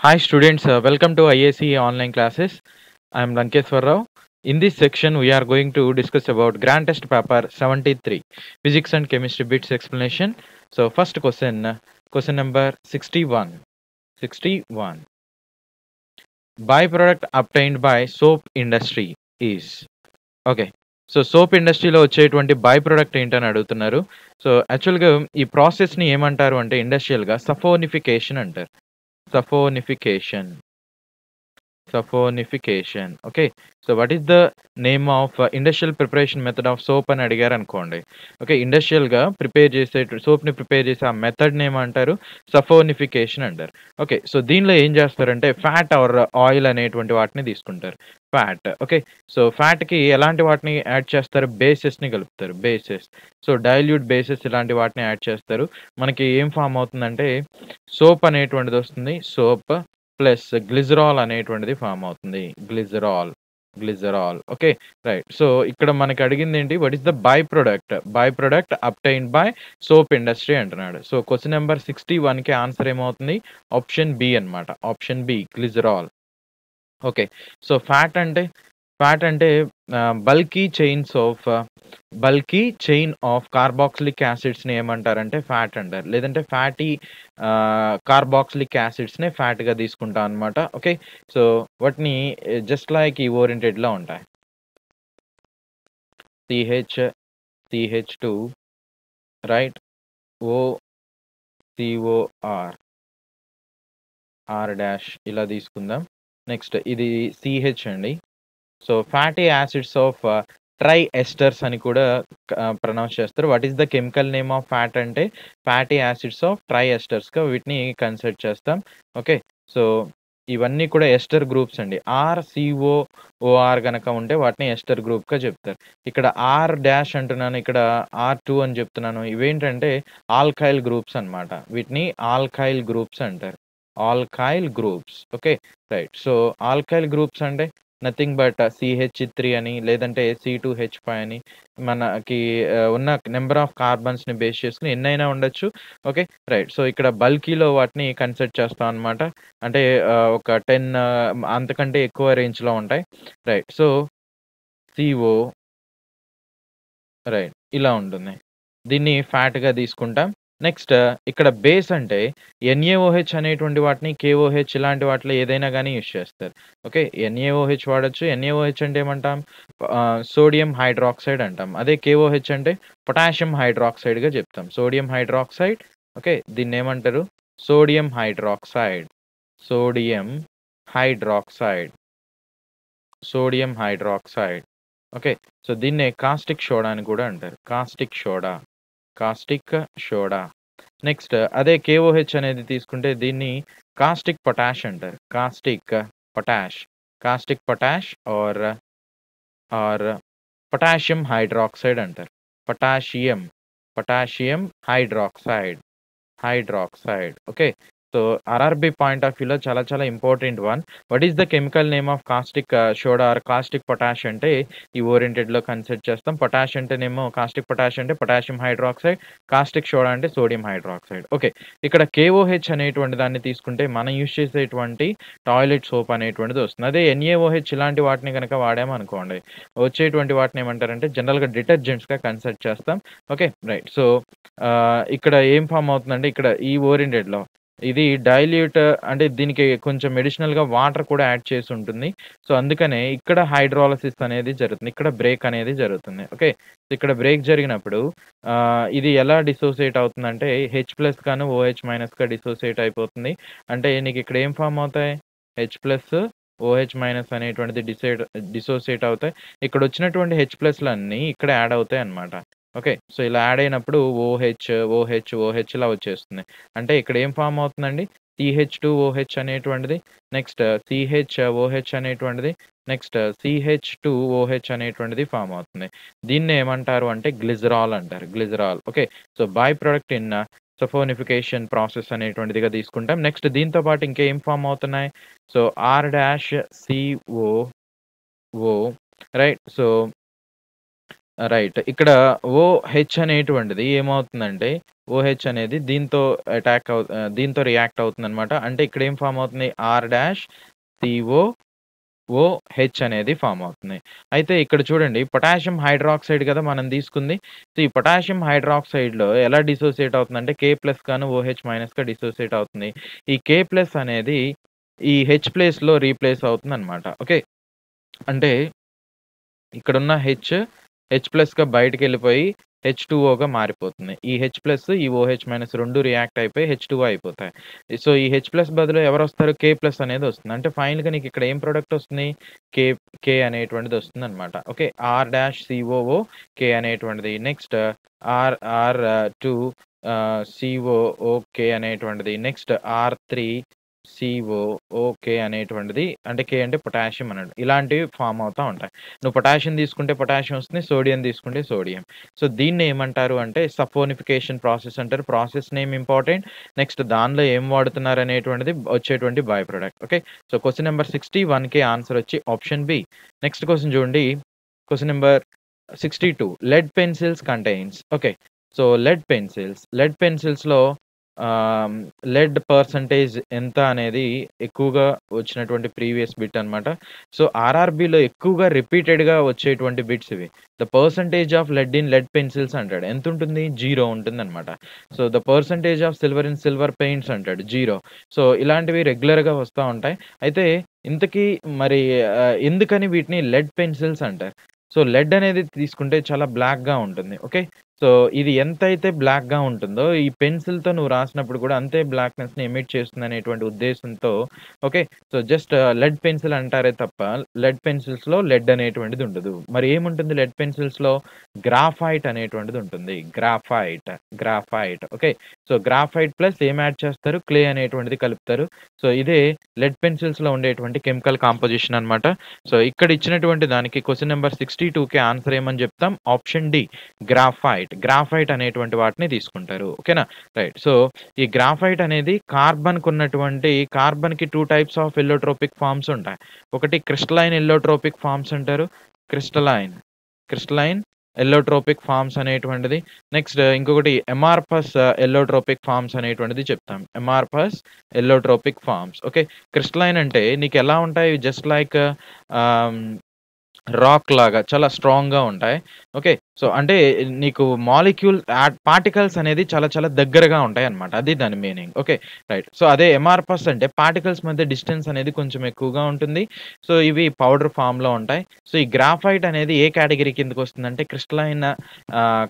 Hi students, uh, welcome to IAC online classes. I am Lankeshwar Rao. In this section, we are going to discuss about Grand Test Paper 73, Physics and Chemistry bits explanation. So first question, uh, question number 61. 61. Byproduct obtained by soap industry is. Okay so soap ఇండస్ట్రీలో వచ్చేటువంటి by product ఏంటని అడుగుతున్నారు so యాక్చువల్గా ఈ ప్రాసెస్ని ఏమంటారు అంటే ఇండస్ట్రియల్గా సఫోనిఫికేషన్ అంటారు saponification saponification okay so what is the name of industrial preparation method of soap అని అడిగారు అనుకోండి. ఓకే ఇండస్ట్రియల్గా ప్రిపేర్ చేసే సోప్ని ప్రిపేర్ చేసే ఆ మెథడ్ నేమ్ అంటారు సఫోనిఫికేషన్ అంటారు. ఓకే సో దీనిలో ఏం చేస్తారంటే ఫ్యాట్ ఆర్ ఆయిల్ అనేటువంటి వాటిని తీసుకుంటారు. ఫ్యాట్. ఓకే? సో ఫ్యాట్కి ఎలాంటి వాటిని యాడ్ చేస్తారు? బేసెస్ని కలుపుతారు. బేసెస్. సో డైల్యూట్ బేసెస్ ఇలాంటి వాటిని యాడ్ చేస్తారు. మనకి ఏం ఫామ్ అవుతుందంటే సోప్ అనేటువంటిది వస్తుంది. సోప్ ప్లస్ గ్లిజరాల్ అనేటువంటిది ఫామ్ అవుతుంది. Glycerol. Glycerol. Okay? Right. So ఇక్కడ మనకి అడిగింది ఏంటి? What is the by product by product obtained by soap industry అంటున్నాడు. సో క్వశ్చన్ నెంబర్ సిక్స్టీ వన్కి ఆన్సర్ ఏమవుతుంది? ఆప్షన్ బి అనమాట option B glycerol. Okay. So fat అంటే ఫ్యాట్ అంటే bulky chains of bulky chain of carboxylic యాసిడ్స్ని ఏమంటారంటే fat అంటారు. లేదంటే fatty carboxylic యాసిడ్స్నే ఫ్యాట్గా తీసుకుంటాం అనమాట ఓకే. సో వాటిని జస్ట్ లైక్ ఈ ఓరియంటెడ్లో ఉంటాయి. CH CH two right? O COR R dash. ఇలా తీసుకుందాం. నెక్స్ట్ ఇది సిహెచ్ అండి. So fatty acids of tri esters అని కూడా ప్రొనౌన్స్ చేస్తారు. What is the chemical name of fat అంటే ఫ్యాటీ యాసిడ్స్ ఆఫ్ ట్రై ఎస్టర్స్గా వీటిని కన్సిడర్ చేస్తాం. ఓకే సో ఇవన్నీ కూడా ఎస్టర్ గ్రూప్స్ అండి. ఆర్ సిఓ ఓఆర్ కనుక ఉంటే వాటిని ఎస్టర్ గ్రూప్గా చెప్తారు. ఇక్కడ ఆర్ డాష్ అంటున్నాను ఇక్కడ ఆర్ టూ అని చెప్తున్నాను. ఇవేంటంటే ఆల్కైల్ గ్రూప్స్ అనమాట వీటిని ఆల్కైల్ గ్రూప్స్ అంటారు. Alkyl groups. Okay? Right. So alkyl groups అంటే నథింగ్ బట్ సిహెచ్ త్రీ అని లేదంటే సి టూ హెచ్ ఫైవ్ అని మనకి ఉన్న నెంబర్ ఆఫ్ కార్బన్స్ని బేస్ చేసుకుని ఎన్నైనా ఉండొచ్చు. ఓకే? రైట్. సో ఇక్కడ బల్కీలో వాటిని కన్సిడర్ చేస్తాం అనమాట అంటే ఒక టెన్ అంతకంటే ఎక్కువ రేంజ్లో ఉంటాయి. రైట్. So CO right. ఇలా ఉంటుంది. దీన్ని ఫ్యాట్గా తీసుకుంటాం. నెక్స్ట్ ఇక్కడ బేస్ అంటే ఎన్ఏఓహెచ్ అనేటువంటి వాటిని కేఓహెచ్ ఇలాంటి వాటిలో ఏదైనా కానీ యూజ్ చేస్తారు. ఓకే ఎన్ఏఓహెచ్ వాడచ్చు. ఎన్ఏఓహెచ్ అంటే ఏమంటాం? సోడియం హైడ్రాక్సైడ్ అంటాం. అదే కేఓహెచ్ అంటే పొటాషియం హైడ్రాక్సైడ్గా చెప్తాం. సోడియం హైడ్రాక్సైడ్ ఓకే దీన్ని ఏమంటారు? Sodium hydroxide sodium hydroxide sodium hydroxide okay so దీన్నే కాస్టిక్ షోడా అని కూడా అంటారు. Caustic soda caustic soda. Next అదే కేఓహెచ్ అనేది తీసుకుంటే దీన్ని కాస్టిక్ పొటాష్ అంటారు. Caustic potash. Caustic potash or or potassium hydroxide అంటారు. Potassium. Potassium hydroxide. Hydroxide. Okay. So RRB point of వ్యూలో చాలా చాలా important one what is the chemical name of caustic soda or caustic potash అంటే ఈ ఓరియంటెడ్లో consider చేస్తాం. Potash అంటేనేమో caustic potash అంటే పొటాషియం హైడ్రాక్సైడ్ కాస్టిక్ షోడా అంటే సోడియం హైడ్రాక్సైడ్ ఓకే ఇక్కడ కేఓహెచ్ అనేటువంటి దాన్ని తీసుకుంటే మనం యూజ్ చేసేటువంటి టాయిలెట్ సోప్ అనేటువంటిది వస్తుంది. అదే ఎన్ఏఓహెచ్ ఇలాంటి వాటిని కనుక వాడామనుకోండి వచ్చేటువంటి వాటిని ఏమంటారంటే జనరల్గా డిటర్జెంట్స్గా కన్సిడర్ చేస్తాం. ఓకే రైట్ సో ఇక్కడ ఏం ఫామ్ అవుతుందంటే ఇక్కడ ఈ ఓరియంటెడ్లో ఇది డైల్యూట్ అంటే దీనికి కొంచెం ఎడిషనల్గా వాటర్ కూడా యాడ్ చేసి ఉంటుంది. సో అందుకనే ఇక్కడ హైడ్రాలసిస్ అనేది జరుగుతుంది. ఇక్కడ బ్రేక్ అనేది జరుగుతుంది. ఓకే ఇక్కడ బ్రేక్ జరిగినప్పుడు ఇది ఎలా డిసోసియేట్ అవుతుందంటే హెచ్ ప్లస్ గాను ఓహెచ్ మైనస్గా డిసోసియేట్ అయిపోతుంది. అంటే నీకు ఇక్కడ ఏం ఫామ్ అవుతాయి? హెచ్ ప్లస్ ఓహెచ్ మైనస్ అనేటువంటిది డిసైడ్ డిసోసియేట్ అవుతాయి. ఇక్కడ వచ్చినటువంటి హెచ్ ప్లస్లన్నీ ఇక్కడ యాడ్ అవుతాయి అనమాట ఓకే. సో ఇలా యాడ్ అయినప్పుడు ఓహెచ్ ఓహెచ్ ఓహెచ్ ఇలా వచ్చేస్తుంది. అంటే ఇక్కడ ఏం ఫామ్ అవుతుందండి? సిహెచ్ టూ ఓహెచ్ అనేటువంటిది నెక్స్ట్ సిహెచ్ ఓహెచ్ అనేటువంటిది నెక్స్ట్ సిహెచ్ టూ ఓహెచ్ అనేటువంటిది ఫామ్ అవుతుంది. దీన్ని ఏమంటారు అంటే గ్లిజరాల్ అంటారు glycerol. Okay. So by product in saponification process అనేటువంటిదిగా తీసుకుంటాం. నెక్స్ట్ దీంతో పాటు ఇంకేం ఫామ్ అవుతున్నాయి? So R dash CO O right. So right. ఇక్కడ ఓహెచ్ అనేటువంటిది ఏమవుతుందంటే, ఓహెచ్ అనేది దీంతో అటాక్ అవు ఆహ్, దీంతో రియాక్ట్ అవుతుందనమాట. అంటే ఇక్కడ ఏం ఫార్మ్ అవుతుంది? ఆర్ డాష్ సిఓ ఓహెచ్ అనేది ఫార్మ్ అవుతుంది. అయితే ఇక్కడ చూడండి పొటాషియం హైడ్రాక్సైడ్ కదా మనం తీసుకుంది. సో, ఈ పొటాషియం హైడ్రాక్సైడ్‌లో ఎలా డిసోసియేట్ అవుతుందంటే కే ప్లస్ గాను ఓహెచ్ మైనస్‌గా డిసోసియేట్ అవుతుంది. ఈ కే ప్లస్ అనేది ఈ హెచ్ ప్లేస్‌లో రీప్లేస్ అవుతుందనమాట. ఓకే. అంటే ఇక్కడున్న హెచ్, హెచ్ ప్లస్‌గా బయటికెళ్ళిపోయి హెచ్2ఓగా మారిపోతుంది. ఈ హెచ్ ప్లస్, ఈ ఓహెచ్ మైనస్ రెండు రియాక్ట్ అయిపోయి హెచ్ టూ అయిపోతాయి. సో, ఈ హెచ్ ప్లస్ బదులు ఎవరు వస్తారు కే ప్లస్ అనేది వస్తుంది. అంటే ఫైనల్‌గా నీకు ఇక్కడ ఏం ప్రోడక్ట్ వస్తుంది? కే కే అనేటువంటిది వస్తుందనమాట. Okay. R dash COO K అనేటువంటిది. Next R R two COO K అనేటువంటిది. Next R three CO OK అనేటువంటిది. అంటే కే అంటే పొటాషియం అన్నట్టు. ఇలాంటివి ఫామ్ అవుతా ఉంటాయి. నువ్వు పొటాషియం తీసుకుంటే పొటాషియం వస్తుంది. సోడియం తీసుకుంటే సోడియం. సో, దీన్ని ఏమంటారు అంటే సపోనిఫికేషన్ ప్రాసెస్ అంటారు. Process name important. నెక్స్ట్ దానిలో ఏం వాడుతున్నారు అనేటువంటిది వచ్చేటువంటి by product. Okay. So, question number sixty one K answer వచ్చి ఆప్షన్ బి. నెక్స్ట్ క్వశ్చన్ చూడండి. Question number 62 lead pencils contains okay. So, lead pencils, lead పెన్సిల్స్‌లో lead percentage ఎంత అనేది ఎక్కువగా వచ్చినటువంటి ప్రీవియస్ బిట్ అనమాట. సో, ఆర్ఆర్బిలో ఎక్కువగా రిపీటెడ్‌గా వచ్చేటువంటి బిట్స్ ఇవి. The percentage of lead in lead pencils అంటాడు. ఎంతుంటుంది? 0 ఉంటుందనమాట. So, the percentage of silver in silver paints అంటాడు. జీరో సో, ఇలాంటివి రెగ్యులర్‌గా వస్తూ ఉంటాయి. అయితే ఇంతకీ మరి ఎందుకని వీటిని లెడ్ పెన్సిల్స్ అంటారు? సో, లెడ్ అనేది తీసుకుంటే చాలా బ్లాక్‌గా ఉంటుంది. ఓకే. సో, ఇది ఎంతైతే బ్లాక్‌గా ఉంటుందో ఈ పెన్సిల్‌తో నువ్వు రాసినప్పుడు కూడా అంతే బ్లాక్‌నెస్‌ని ఎమిట్ చేస్తుందనేటువంటి ఉద్దేశంతో okay. So, just lead pencil అంటారే తప్ప లెడ్ పెన్సిల్స్‌లో లెడ్ అనేటువంటిది ఉండదు. మరి ఏముంటుంది లెడ్ పెన్సిల్స్‌లో? గ్రాఫైట్ అనేటువంటిది ఉంటుంది. Graphite, graphite okay. So, graphite plus ఏం యాడ్ చేస్తారు? క్లే అనేటువంటిది కలుపుతారు. సో, ఇదే లెడ్ పెన్సిల్స్‌లో ఉండేటువంటి కెమికల్ కాంపోజిషన్ అనమాట. సో, ఇక్కడ ఇచ్చినటువంటి దానికి క్వెషన్ నంబర్ 62కి ఆన్సర్ ఏమని చెప్తాం? Option D graphite. గ్రాఫైట్ అనేటువంటి వాటిని తీసుకుంటారు. ఓకేనా? రైట్. సో, ఈ గ్రాఫైట్ అనేది కార్బన్‌కున్నటువంటి కార్బన్‌కి two types of allotropic forms ఉంటాయి. ఒకటి క్రిస్టలైన్ ఎల్లోట్రోపిక్ ఫార్మ్స్ అంటారు. క్రిస్టలైన్, క్రిస్టలైన్ ఎల్లోట్రోపిక్ ఫార్మ్స్ అనేటువంటిది. నెక్స్ట్ ఇంకొకటి ఎంఆర్పస్ ఎల్లోట్రోపిక్ ఫార్మ్స్ అనేటువంటిది చెప్తాం. Amorphous allotropic forms. Okay. Crystalline అంటే నీకు ఎలా ఉంటాయి? జస్ట్ లైక్ రాక్ లాగా చాలా స్ట్రాంగ్‌గా ఉంటాయి. ఓకే. సో, అంటే నీకు మాలిక్యూల్ పార్టికల్స్ అనేది చాలా చాలా దగ్గరగా ఉంటాయి అనమాట అది దాని మీనింగ్. ఓకే. రైట్. సో, అదే ఎంఆర్పస్ అంటే పార్టికల్స్ మధ్య డిస్టెన్స్ అనేది కొంచెం ఎక్కువగా ఉంటుంది. సో, ఇవి పౌడర్ ఫామ్లో ఉంటాయి. సో, ఈ గ్రాఫైట్ అనేది ఏ కేటగిరీ కిందకొస్తుందంటే క్రిస్టలైన్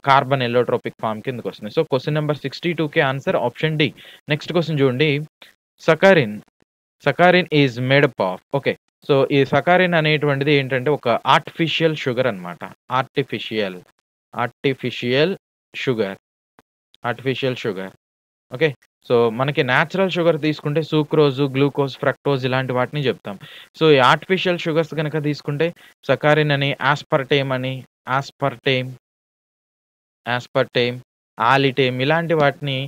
కార్బన్ ఎల్లోట్రోపిక్ ఫామ్ కిందకి వస్తుంది so, question number sixty 62కి answer option D. Next question చూడండి. Saccharin, saccharin is made of okay. So, ఈ సకారిన్ అనేటువంటిది ఏంటంటే ఒక ఆర్టిఫిషియల్ షుగర్ అనమాట. Artificial, artificial sugar, artificial sugar. Okay. So, మనకి నేచురల్ షుగర్ తీసుకుంటే సూక్రోజ్, గ్లూకోజ్, ఫ్రక్టోజ్ ఇలాంటి వాటిని చెప్తాం. సో, ఈ ఆర్టిఫిషియల్ షుగర్స్ కనుక తీసుకుంటే సకారిన్ అని, ఆస్పర్టేమ్ అని, ఆస్పర్టేమ్, ఆస్పర్టేమ్, ఆలిటేమ్ ఇలాంటి వాటిని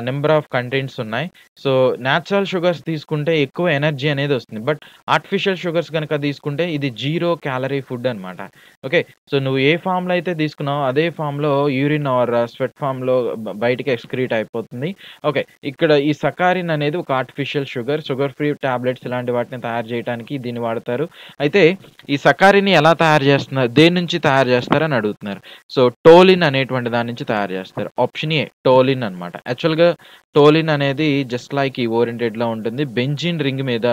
నెంబర్ ఆఫ్ కంటెంట్స్ ఉన్నాయి. సో, న్యాచురల్ షుగర్స్ తీసుకుంటే ఎక్కువ ఎనర్జీ అనేది వస్తుంది. బట్ ఆర్టిఫిషియల్ షుగర్స్ కనుక తీసుకుంటే ఇది జీరో క్యాలరీ ఫుడ్ అనమాట. ఓకే. సో, నువ్వు ఏ ఫామ్లో అయితే తీసుకున్నావో అదే ఫామ్లో యూరిన్ ఆర్ స్వెట్ ఫామ్లో బయటికి ఎక్స్‌క్రీట్ అయిపోతుంది. ఓకే. ఇక్కడ ఈ సకారిన్ అనేది ఒక artificial sugar. Sugar free tablets ఇలాంటి వాటిని తయారు చేయడానికి దీన్ని వాడతారు. అయితే ఈ సకారిని ఎలా తయారు చేస్తున్నారు? దేని నుంచి తయారు చేస్తారని అడుగుతున్నారు. సో, టోలిన్ అనేటువంటి దాని నుంచి తయారు చేస్తారు. ఆప్షన్ ఏ టోలిన్ అనమాట. యాక్చువల్‌గా టోలిన్ అనేది జస్ట్ లైక్ ఈ ఓరియంటెడ్లో ఉంటుంది. బెంజిన్ రింగ్ మీద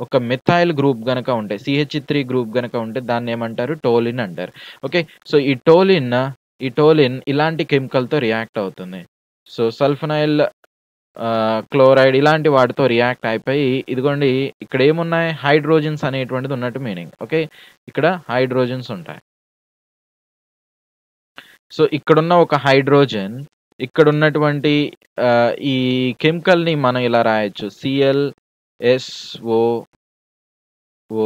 ఒక మెథైల్ గ్రూప్ గనక ఉంటే సీహెచ్3 గ్రూప్ గనక ఉంటే దాన్ని ఏమంటారు టోలిన్ అంటారు. ఓకే. సో, ఈ టోలిన్, ఈ టోలిన్ ఇలాంటి కెమికల్‌తో రియాక్ట్ అవుతుంది. సో, సల్ఫనైల్ క్లోరైడ్ ఇలాంటి వాటితో రియాక్ట్ అయిపోయి ఇదిగోండి ఇక్కడ ఏమున్నాయి? హైడ్రోజన్స్ అనేటువంటిది ఉన్నట్టు మీనింగ్. ఓకే. ఇక్కడ హైడ్రోజన్స్ ఉంటాయి. సో, ఇక్కడున్న ఒక హైడ్రోజన్ ఇక్కడ ఉన్నటువంటి ఈ కెమికల్‌ని మనం ఇలా రాయొచ్చు. సిఎల్ఎస్ఓ ఓ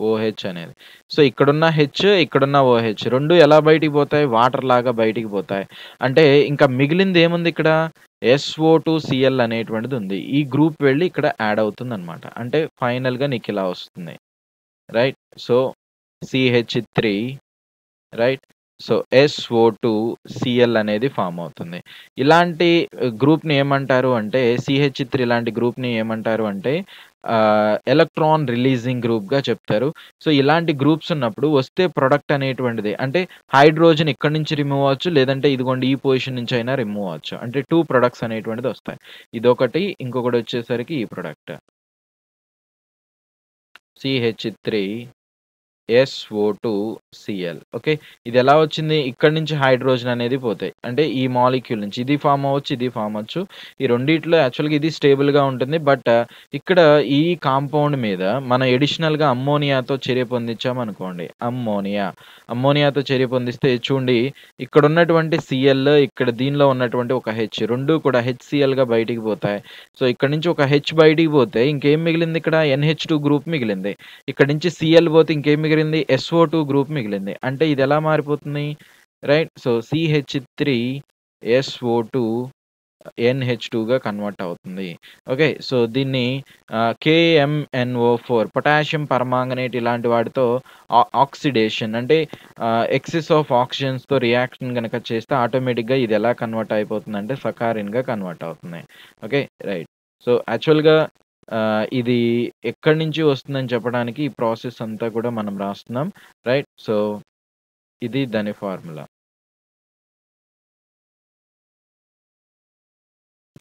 ఓహెచ్ అనేది. సో, ఇక్కడున్న హెచ్, ఇక్కడున్న ఓహెచ్ రెండు ఎలా బయటికి పోతాయి? వాటర్ లాగా బయటికి పోతాయి. అంటే ఇంకా మిగిలింది ఏముంది ఇక్కడ? ఎస్ఓ2 సీఎల్ అనేటువంటిది ఉంది. ఈ గ్రూప్ వెళ్ళి ఇక్కడ యాడ్ అవుతుందన్నమాట. అంటే ఫైనల్‌గా నీకు ఇలా వస్తుంది. Right. So, CH three right. So SO two CL అనేది ఫామ్ అవుతుంది. ఇలాంటి గ్రూప్‌ని ఏమంటారు అంటే సిహెచ్ త్రీ ఇలాంటి గ్రూప్‌ని ఏమంటారు అంటే ఎలక్ట్రాన్ రిలీజింగ్ గ్రూప్‌గా చెప్తారు. సో ఇలాంటి గ్రూప్స్ ఉన్నప్పుడు వస్తే ప్రొడక్ట్ అనేటువంటిది అంటే హైడ్రోజన్ ఇక్కడి నుంచి రిమూవ్ అవ్వచ్చు. లేదంటే ఇదిగోండి ఈ పొజిషన్ నుంచి అయినా రిమూవ్ అవ్వచ్చు. అంటే టూ ప్రొడక్ట్స్ అనేటువంటిది వస్తాయి. ఇదొకటి ఇంకొకటి వచ్చేసరికి ఈ ప్రొడక్ట్. సీహెచ్3 ఎస్ఓ2 సిఎల్ ఓకే. ఇది ఎలా వచ్చింది? ఇక్కడ నుంచి హైడ్రోజన్ అనేది పోతాయి. అంటే ఈ మాలిక్యూల్ నుంచి ఇది ఫార్మ్ అవ్వచ్చు. ఇది ఫార్మ్ అవ్వచ్చు. ఈ రెండిట్లో యాక్చువల్‌గా ఇది స్టేబుల్‌గా ఉంటుంది. బట్ ఇక్కడ ఈ కాంపౌండ్ మీద మనం ఎడిషనల్గా అమ్మోనియాతో చర్య పొందించామనుకోండి. అమ్మోనియా. అమ్మోనియాతో చర్య పొందిస్తే చూడండి ఇక్కడ ఉన్నటువంటి సిఎల్ ఇక్కడ దీనిలో ఉన్నటువంటి ఒక హెచ్ రెండు కూడా హెచ్‌సిఎల్‌గా బయటికి పోతాయి. సో ఇక్కడ నుంచి ఒక హెచ్ బయటికి పోతే ఇంకేం మిగిలింది ఇక్కడ ఎన్హెచ్ టూ గ్రూప్ మిగిలింది. ఇక్కడ నుంచి సిఎల్ పోతే ఇంకేం మిగిలింది? ఎస్ఓ2 గ్రూప్ మిగిలింది. అంటే ఇది ఎలా మారిపోతుంది? రైట్. సో సీహెచ్3 ఎస్ఓ2 ఎన్‌హెచ్2గా కన్వర్ట్ అవుతుంది. ఓకే. సో దీన్ని కేఎంఎన్ఓ ఫోర్ పొటాషియం పర్మాంగనేట్ ఇలాంటి వాటితో ఆ ఆక్సిడేషన్ అంటే ఎక్సెస్ ఆఫ్ ఆక్సిజన్స్‌తో రియాక్షన్ కనుక చేస్తే ఆటోమేటిక్‌గా ఇది ఎలా కన్వర్ట్ అయిపోతుంది అంటే సకారిన్‌గా కన్వర్ట్ అవుతుంది. ఓకే. రైట్. సో యాక్చువల్‌గా ఆహ్, ఇది ఎక్కడి నుంచి వస్తుందని చెప్పడానికి ఈ ప్రాసెస్ అంతా కూడా మనం రాస్తున్నాం. రైట్. సో ఇది దాని ఫార్ములా.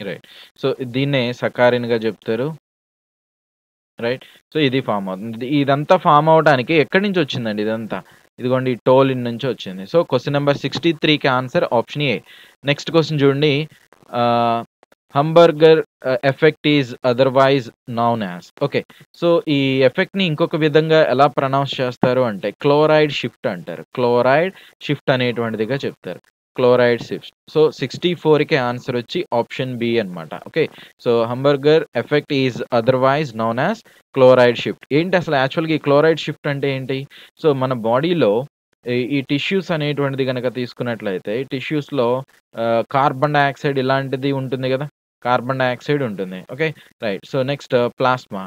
రైట్. సో దీన్నే సకారిన్‌గా చెప్తారు. రైట్. సో ఇది ఫార్మ్ అవుతుంది. ఇదంతా ఫార్మ్ అవ్వడానికి ఎక్కడి నుంచి వచ్చిందండి ఇదంతా? ఇదిగోండి టోలిన్ నుంచి వచ్చింది. So question number 63కి answer option A. Next question చూడండి. ఆహ్, Hamburger effect is otherwise known as okay. So ఈ ఎఫెక్ట్‌ని ఇంకొక విధంగా ఎలా ప్రొనౌన్స్ చేస్తారు అంటే క్లోరైడ్ షిఫ్ట్ అంటారు. క్లోరైడ్ షిఫ్ట్ అనేటువంటిదిగా చెప్తారు. Chloride shift. సో 64కి ఆన్సర్ వచ్చి ఆప్షన్ బి అన్నమాట. Okay. So Hamburger effect is otherwise known as chloride shift. ఏంటి అసలు యాక్చువల్‌గా ఈ క్లోరైడ్ షిఫ్ట్ అంటే ఏంటి? సో మన బాడీలో ఈ ఈ టిష్యూస్ అనేటువంటిది కనుక తీసుకున్నట్లయితే టిష్యూస్‌లో కార్బన్ డైఆక్సైడ్ ఇలాంటిది ఉంటుంది కదా కార్బన్ డైఆక్సైడ్ ఉంటుంది. Okay. Right. So next plasma.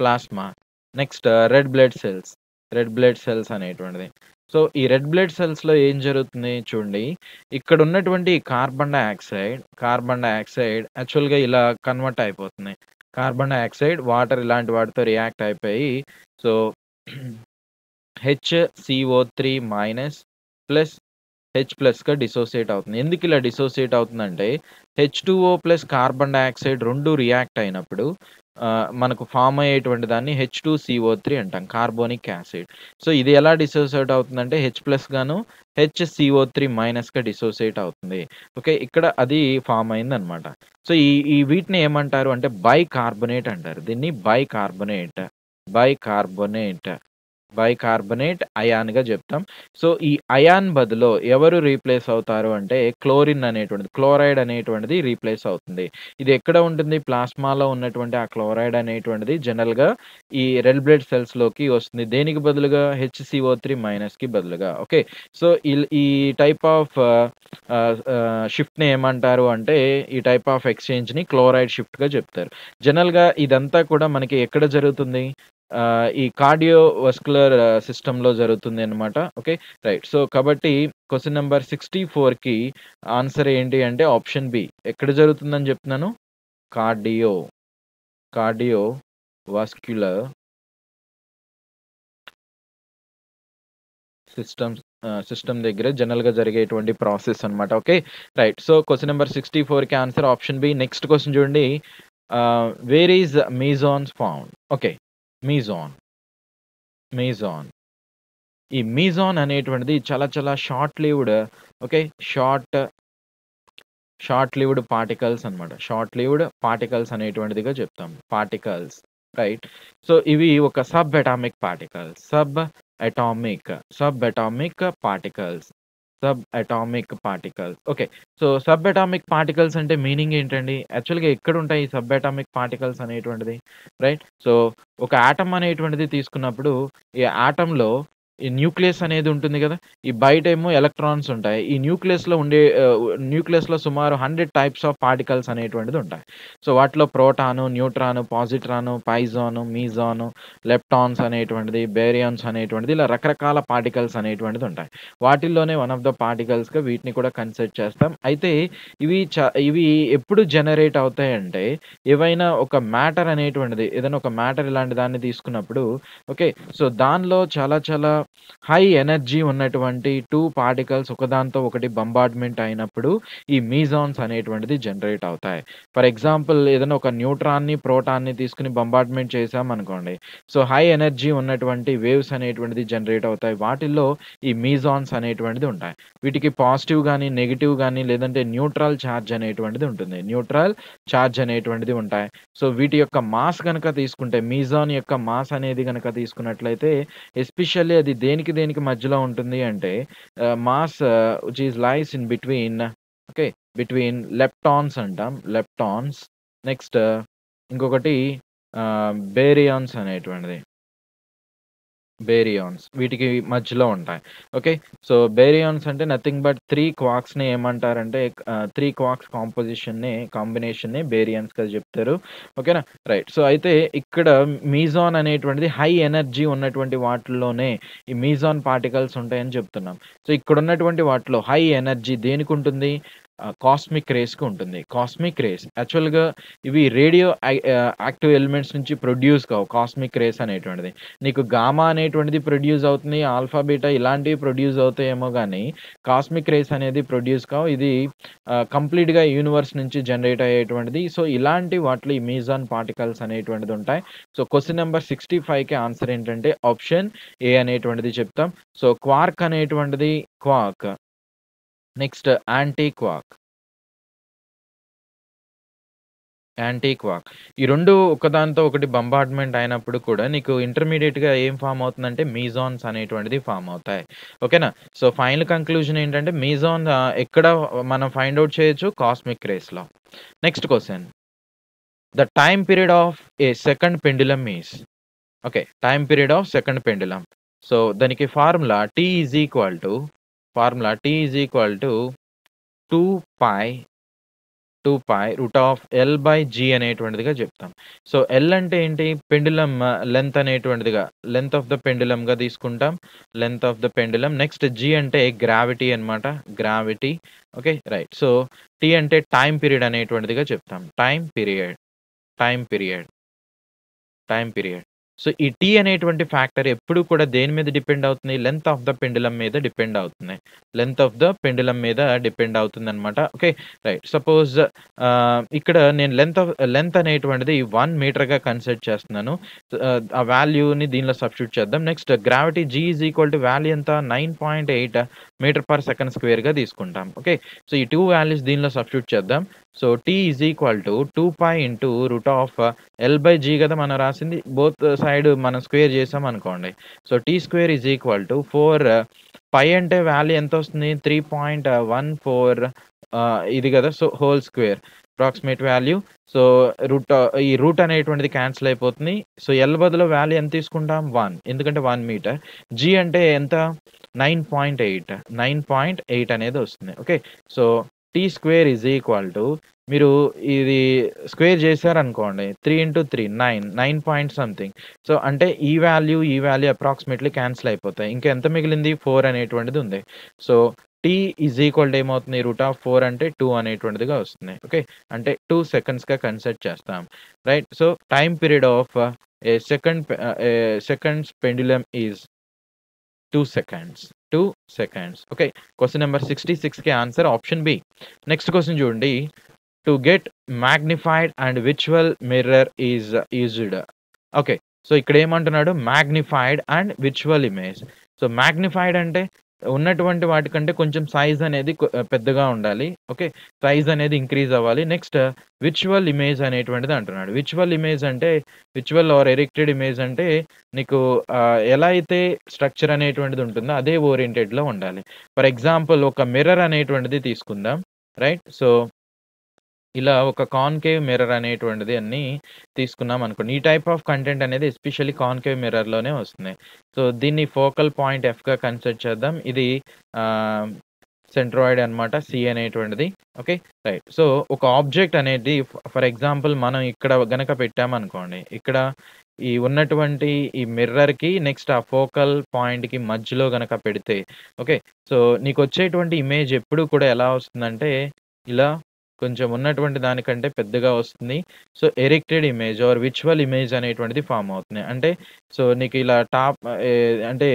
Plasma. Next red blood cells. Red blood cells అనేటువంటిది. సో ఈ రెడ్ బ్లడ్ సెల్స్‌లో ఏం జరుగుతుంది చూడండి. ఇక్కడ ఉన్నటువంటి కార్బన్ డైఆక్సైడ్ కార్బన్ డైఆక్సైడ్ యాక్చువల్‌గా ఇలా కన్వర్ట్ అయిపోతుంది. కార్బన్ డైఆక్సైడ్ వాటర్ ఇలాంటి వాటితో రియాక్ట్ అయిపోయి సో హెచ్‌సిఓ3 మైనస్ ప్లస్ హెచ్ ప్లస్‌గా డిసోసియేట్ అవుతుంది. ఎందుకు ఇలా డిసోసియేట్ అవుతుందంటే H two O plus carbon dioxide రెండు రియాక్ట్ అయినప్పుడు మనకు ఫామ్ అయ్యేటువంటి దాన్ని హెచ్2సిఓ3 అంటాం. Carbonic acid. సో ఇది ఎలా డిసోసియేట్ అవుతుందంటే హెచ్ ప్లస్ గాను హెచ్‌సిఓ3 మైనస్‌గా డిసోసియేట్ అవుతుంది. ఓకే. ఇక్కడ అది ఫామ్ అయింది అనమాట సో ఈ ఈ వీటిని ఏమంటారు అంటే బై కార్బొనేట్ అంటారు. దీన్ని bicarbonate bicarbonate bicarbonate అయాన్‌గా చెప్తాం. సో ఈ అయాన్ బదులు ఎవరు రీప్లేస్ అవుతారు అంటే క్లోరిన్ అనేటువంటిది క్లోరైడ్ అనేటువంటిది రీప్లేస్ అవుతుంది. ఇది ఎక్కడ ఉంటుంది? ప్లాస్మాలో ఉన్నటువంటి ఆ క్లోరైడ్ అనేటువంటిది జనరల్‌గా ఈ రెడ్ బ్లడ్ సెల్స్‌లోకి వస్తుంది. దేనికి బదులుగా? హెచ్‌సిఓ3 మైనస్‌కి బదులుగా. ఓకే. సో ఇల్ ఈ టైప్ ఆఫ్ షిఫ్ట్‌ని ఏమంటారు అంటే ఈ టైప్ ఆఫ్ ఎక్స్‌చేంజ్‌ని క్లోరైడ్ షిఫ్ట్‌గా చెప్తారు. జనరల్‌గా ఇదంతా కూడా మనకి ఎక్కడ జరుగుతుంది? ఈ కార్డియో వస్కులర్ సిస్టంలో జరుగుతుంది అనమాట ఓకే. రైట్. సో కాబట్టి కొశ్చన్ నెంబర్ సిక్స్టీ ఫోర్కి ఆన్సర్ ఏంటి అంటే ఆప్షన్ బి. ఎక్కడ జరుగుతుందని చెప్తున్నాను? Cardio. Cardio vascular systems system దగ్గర జనరల్‌గా జరిగేటువంటి ప్రాసెస్ అనమాట okay. Right. So question number sixty ఫోర్కి answer option B. Next question చూడండి. Where is mesons found? Okay. Meson. Meson. ఈ మీజాన్ అనేటువంటిది చాలా చాలా short lived okay. Short short lived particles అన్నమాట. షార్ట్ లివ్డ్ పార్టికల్స్ అనేటువంటిదిగా చెప్తాం. పార్టికల్స్. రైట్. సో ఇవి ఒక atomic particles. Subatomic. Subatomic particles. Subatomic particles. Okay. So subatomic particles అంటే మీనింగ్ ఏంటండి? యాక్చువల్‌గా ఎక్కడుంటాయి ఈ సబ్ అటామిక్ పార్టికల్స్ అనేటువంటిది? రైట్. సో ఒక ఆటమ్ అనేటువంటిది తీసుకున్నప్పుడు ఈ ఆటంలో ఈ న్యూక్లియస్ అనేది ఉంటుంది కదా ఈ బయట ఏమో ఎలక్ట్రాన్స్ ఉంటాయి. ఈ న్యూక్లియస్‌లో ఉండే న్యూక్లియస్‌లో సుమారు 100 టైప్స్ ఆఫ్ పార్టికల్స్ అనేటువంటిది ఉంటాయి. సో, వాటిలో proton, neutron, positron, పైజాను, meson, leptons అనేటువంటిది, బేరియాన్స్ అనేటువంటిది ఇలా రకరకాల పార్టికల్స్ అనేటువంటిది ఉంటాయి. వాటిల్లోనే వన్ ఆఫ్ ద పార్టికల్స్‌గా వీటిని కూడా కన్సిడర్ చేస్తాం. అయితే ఇవి చ ఇవి ఎప్పుడు జనరేట్ అవుతాయంటే, ఏవైనా ఒక మ్యాటర్ అనేటువంటిది ఏదైనా ఒక మ్యాటర్ ఇలాంటి దాన్ని తీసుకున్నప్పుడు ఓకే. సో, దానిలో చాలా చాలా హై ఎనర్జీ ఉన్నటువంటి టూ పార్టికల్స్ ఒకదాంతో ఒకటి బొంబార్డ్‌మెంట్ అయినప్పుడు ఈ మీజాన్స్ అనేటువంటిది జనరేట్ అవుతాయి. ఫర్ ఎగ్జాంపుల్ ఏదైనా ఒక న్యూట్రాన్‌ని, ప్రోటాన్‌ని తీసుకుని బొంబార్డ్‌మెంట్ చేసామనుకోండి సో, హై ఎనర్జీ ఉన్నటువంటి వేవ్స్ అనేటువంటిది జనరేట్ అవుతాయి. వాటిల్లో ఈ మీజాన్స్ అనేటువంటిది ఉంటాయి. వీటికి పాజిటివ్ కానీ నెగిటివ్ కానీ లేదంటే న్యూట్రల్ చార్జ్ అనేటువంటిది ఉంటుంది. న్యూట్రల్ చార్జ్ అనేటువంటిది ఉంటాయి. సో, వీటి యొక్క మాస్ కనుక తీసుకుంటే మీజాన్ యొక్క మాస్ అనేది కనుక తీసుకున్నట్లయితే ఎస్పెషల్లీ అది దేనికి దేనికి మధ్యలో ఉంటుంది అంటే mass which is lies in between okay. Between leptons అంటాం. లెప్టాన్స్ నెక్స్ట్ ఇంకొకటి బేరియాన్స్ అనేటువంటిది. బేరియాన్స్ వీటికి మధ్యలో ఉంటాయి. ఓకే. సో, బేరియాన్స్ అంటే నథింగ్ బట్ త్రీ క్వాక్స్ని ఏమంటారంటే త్రీ క్వాక్స్ కాంపోజిషన్‌ని కాంబినేషన్‌ని బేరియాన్స్‌గా చెప్తారు. ఓకేనా? రైట్. సో, అయితే ఇక్కడ మీజాన్ అనేటువంటిది హై ఎనర్జీ ఉన్నటువంటి వాటిల్లోనే ఈ మీజాన్ పార్టికల్స్ ఉంటాయని చెప్తున్నాం. సో, ఇక్కడ ఉన్నటువంటి వాటిలో హై ఎనర్జీ దేనికి ఉంటుంది కాస్మిక్ రేస్‌కి ఉంటుంది. కాస్మిక్ రేస్ యాక్చువల్‌గా ఇవి రేడియో యాక్టివ్ ఎలిమెంట్స్ నుంచి ప్రొడ్యూస్ కావు కాస్మిక్ రేస్ అనేటువంటిది. నీకు గామా అనేటువంటిది ప్రొడ్యూస్ అవుతుంది. ఆల్ఫా, బీటా ఇలాంటివి ప్రొడ్యూస్ అవుతాయేమో కానీ కాస్మిక్ రేస్ అనేది ప్రొడ్యూస్ కావు. ఇది కంప్లీట్‌గా యూనివర్స్ నుంచి జనరేట్ అయ్యేటువంటిది. సో, ఇలాంటి వాటిలో మీజాన్ పార్టికల్స్ అనేటువంటిది ఉంటాయి. సో, క్వశ్చన్ నెంబర్ సిక్స్టీ ఫైవ్కి ఆన్సర్ ఏంటంటే ఆప్షన్ ఏ అనేటువంటిది చెప్తాం. సో, క్వార్క్ అనేటువంటిది quark. Next antiquark antiquark ఈ రెండు ఒకదానితో ఒకటి బొంబార్డ్‌మెంట్ అయినప్పుడు కూడా నీకు ఇంటర్మీడియట్గా ఏం ఫామ్ అవుతుందంటే మీజాన్స్ అనేటువంటిది ఫామ్ అవుతాయి. ఓకేనా? సో, ఫైనల్ కంక్లూజన్ ఏంటంటే మీజాన్ ఎక్కడ మనం ఫైండ్ అవుట్ చేయొచ్చు కాస్మిక్ రేస్‌లో. Next question the time period of a second pendulum is okay. Time period of second pendulum. So, దానికి formula T is equal to formula T is equal to two pi two pi root of L by G అనేటువంటిదిగా చెప్తాం. So, L అంటే ఏంటి? Pendulum uh, length అనేటువంటిదిగా length of the పెండులంగా తీసుకుంటాం. Length of the pendulum next G అంటే gravity అనమాట gravity. Okay. Right. So, T అంటే time period అనేటువంటిదిగా చెప్తాం. Time period. Time period. Time period. So, ఈ టీ అనేటువంటి ఫ్యాక్టర్ ఎప్పుడు కూడా దేని మీద డిపెండ్ అవుతుంది? లెంత్ ఆఫ్ ద పెండులం మీద డిపెండ్ అవుతుంది. లెంత్ ఆఫ్ ద పెండులం మీద డిపెండ్ అవుతుందన్నమాట. ఓకే. రైట్. సపోజ్ ఇక్కడ నేను లెంత్ ఆఫ్ లెంత్ అనేటువంటిది వన్ మీటర్‌గా కన్సిడర్ చేస్తున్నాను. ఆ వాల్యూని దీనిలో సబ్స్టిట్యూట్ చేద్దాం. Next gravity G is equal to value ఎంత? 9.8 మీటర్ పర్ సెకండ్ స్క్వేర్‌గా తీసుకుంటాం. ఓకే. సో, ఈ టూ వాల్యూస్ దీనిలో సబ్స్టిట్యూట్ చేద్దాం. So, T is equal to two pi into root of L by G కదా మనం రాసింది. బోత్ సైడ్ మనం స్క్వేర్ చేసామనుకోండి. So, T square is equal to four pi అంటే వాల్యూ ఎంతొస్తుంది? 3.14 ఆహ్, ఇది కదా! So, whole square. Approximate value. So, root ఈ రూట్ అనేటువంటిది క్యాన్సిల్ అయిపోతుంది. సో, ఎల్ బదులు వాల్యూ ఎంత తీసుకుంటాం? వన్ ఎందుకంటే వన్ మీటర్. జీ అంటే ఎంత? 9.8 9.8 అనేది వస్తుంది. Okay. So, T square is equal to మీరు ఇది స్క్వేర్ చేశారనుకోండి three into 3 9 9 point something. So, అంటే ఈ వాల్యూ, ఈ వాల్యూ అప్రాక్సిమేట్‌లీ క్యాన్సిల్ అయిపోతాయి. ఇంకా ఎంత మిగిలింది? ఫోర్ అనేటువంటిది ఉంది. So, T is equal to ఏమవుతుంది? రూట్ ఆఫ్ ఫోర్ అంటే టూ అనేటువంటిదిగా వస్తుంది. ఓకే. అంటే టూ సెకండ్స్‌గా కన్సిడర్ చేస్తాం. Right. So, time period of a second seconds pendulum is two seconds. Two seconds. Okay. Question number sixty సిక్స్కి answer option B. Next question చూడండి. To get magnified and విచువల్ mirror is used. Okay. So, ఇక్కడ ఏమంటున్నాడు? Magnified and విచువల్ image. So, magnified అంటే ఉన్నటువంటి వాటికంటే కొంచెం size అనేది పెద్దగా ఉండాలి. ఓకే. సైజ్ అనేది ఇంక్రీజ్ అవ్వాలి. నెక్స్ట్ విర్చువల్ ఇమేజ్ అనేటువంటిది అంటున్నాడు. విచువల్ ఇమేజ్ అంటే విచువల్ ఆర్ ఎరిక్టెడ్ ఇమేజ్ అంటే నీకు ఎలా అయితే స్ట్రక్చర్ అనేటువంటిది ఉంటుందో అదే ఓరియంటెడ్లో ఉండాలి. ఫర్ ఎగ్జాంపుల్ ఒక మిర్రర్ అనేటువంటిది తీసుకుందాం. రైట్. సో ఇలా ఒక కాన్కేవ్ మిర్రర్ అనేటువంటిది అన్ని తీసుకున్నాం అనుకోండి. ఈ టైప్ ఆఫ్ కంటెంట్ అనేది ఎస్పెషల్లీ కాన్కేవ్ మిర్రర్‌లోనే వస్తున్నాయి. సో, దీన్ని ఫోకల్ పాయింట్ ఎఫ్‌గా కన్సిడర్ చేద్దాం. ఇది సెంట్రాయిడ్ అనమాట సి అనేటువంటిది. ఓకే. రైట్. సో, ఒక ఆబ్జెక్ట్ అనేది ఫర్ ఎగ్జాంపుల్ మనం ఇక్కడ గనక పెట్టామనుకోండి. ఇక్కడ ఈ ఉన్నటువంటి ఈ మిర్రర్‌కి నెక్స్ట్ ఆ ఫోకల్ పాయింట్‌కి మధ్యలో గనక పెడితే ఓకే. సో, నీకు వచ్చేటువంటి ఇమేజ్ ఎప్పుడు కూడా ఎలా వస్తుందంటే, ఇలా కొంచెం ఉన్నటువంటి దానికంటే పెద్దగా వస్తుంది. So, erected image or virtual image అనేటువంటిది ఫామ్ అవుతుంది. అంటే సో, నీకు ఇలా టాప్ ఏ అంటే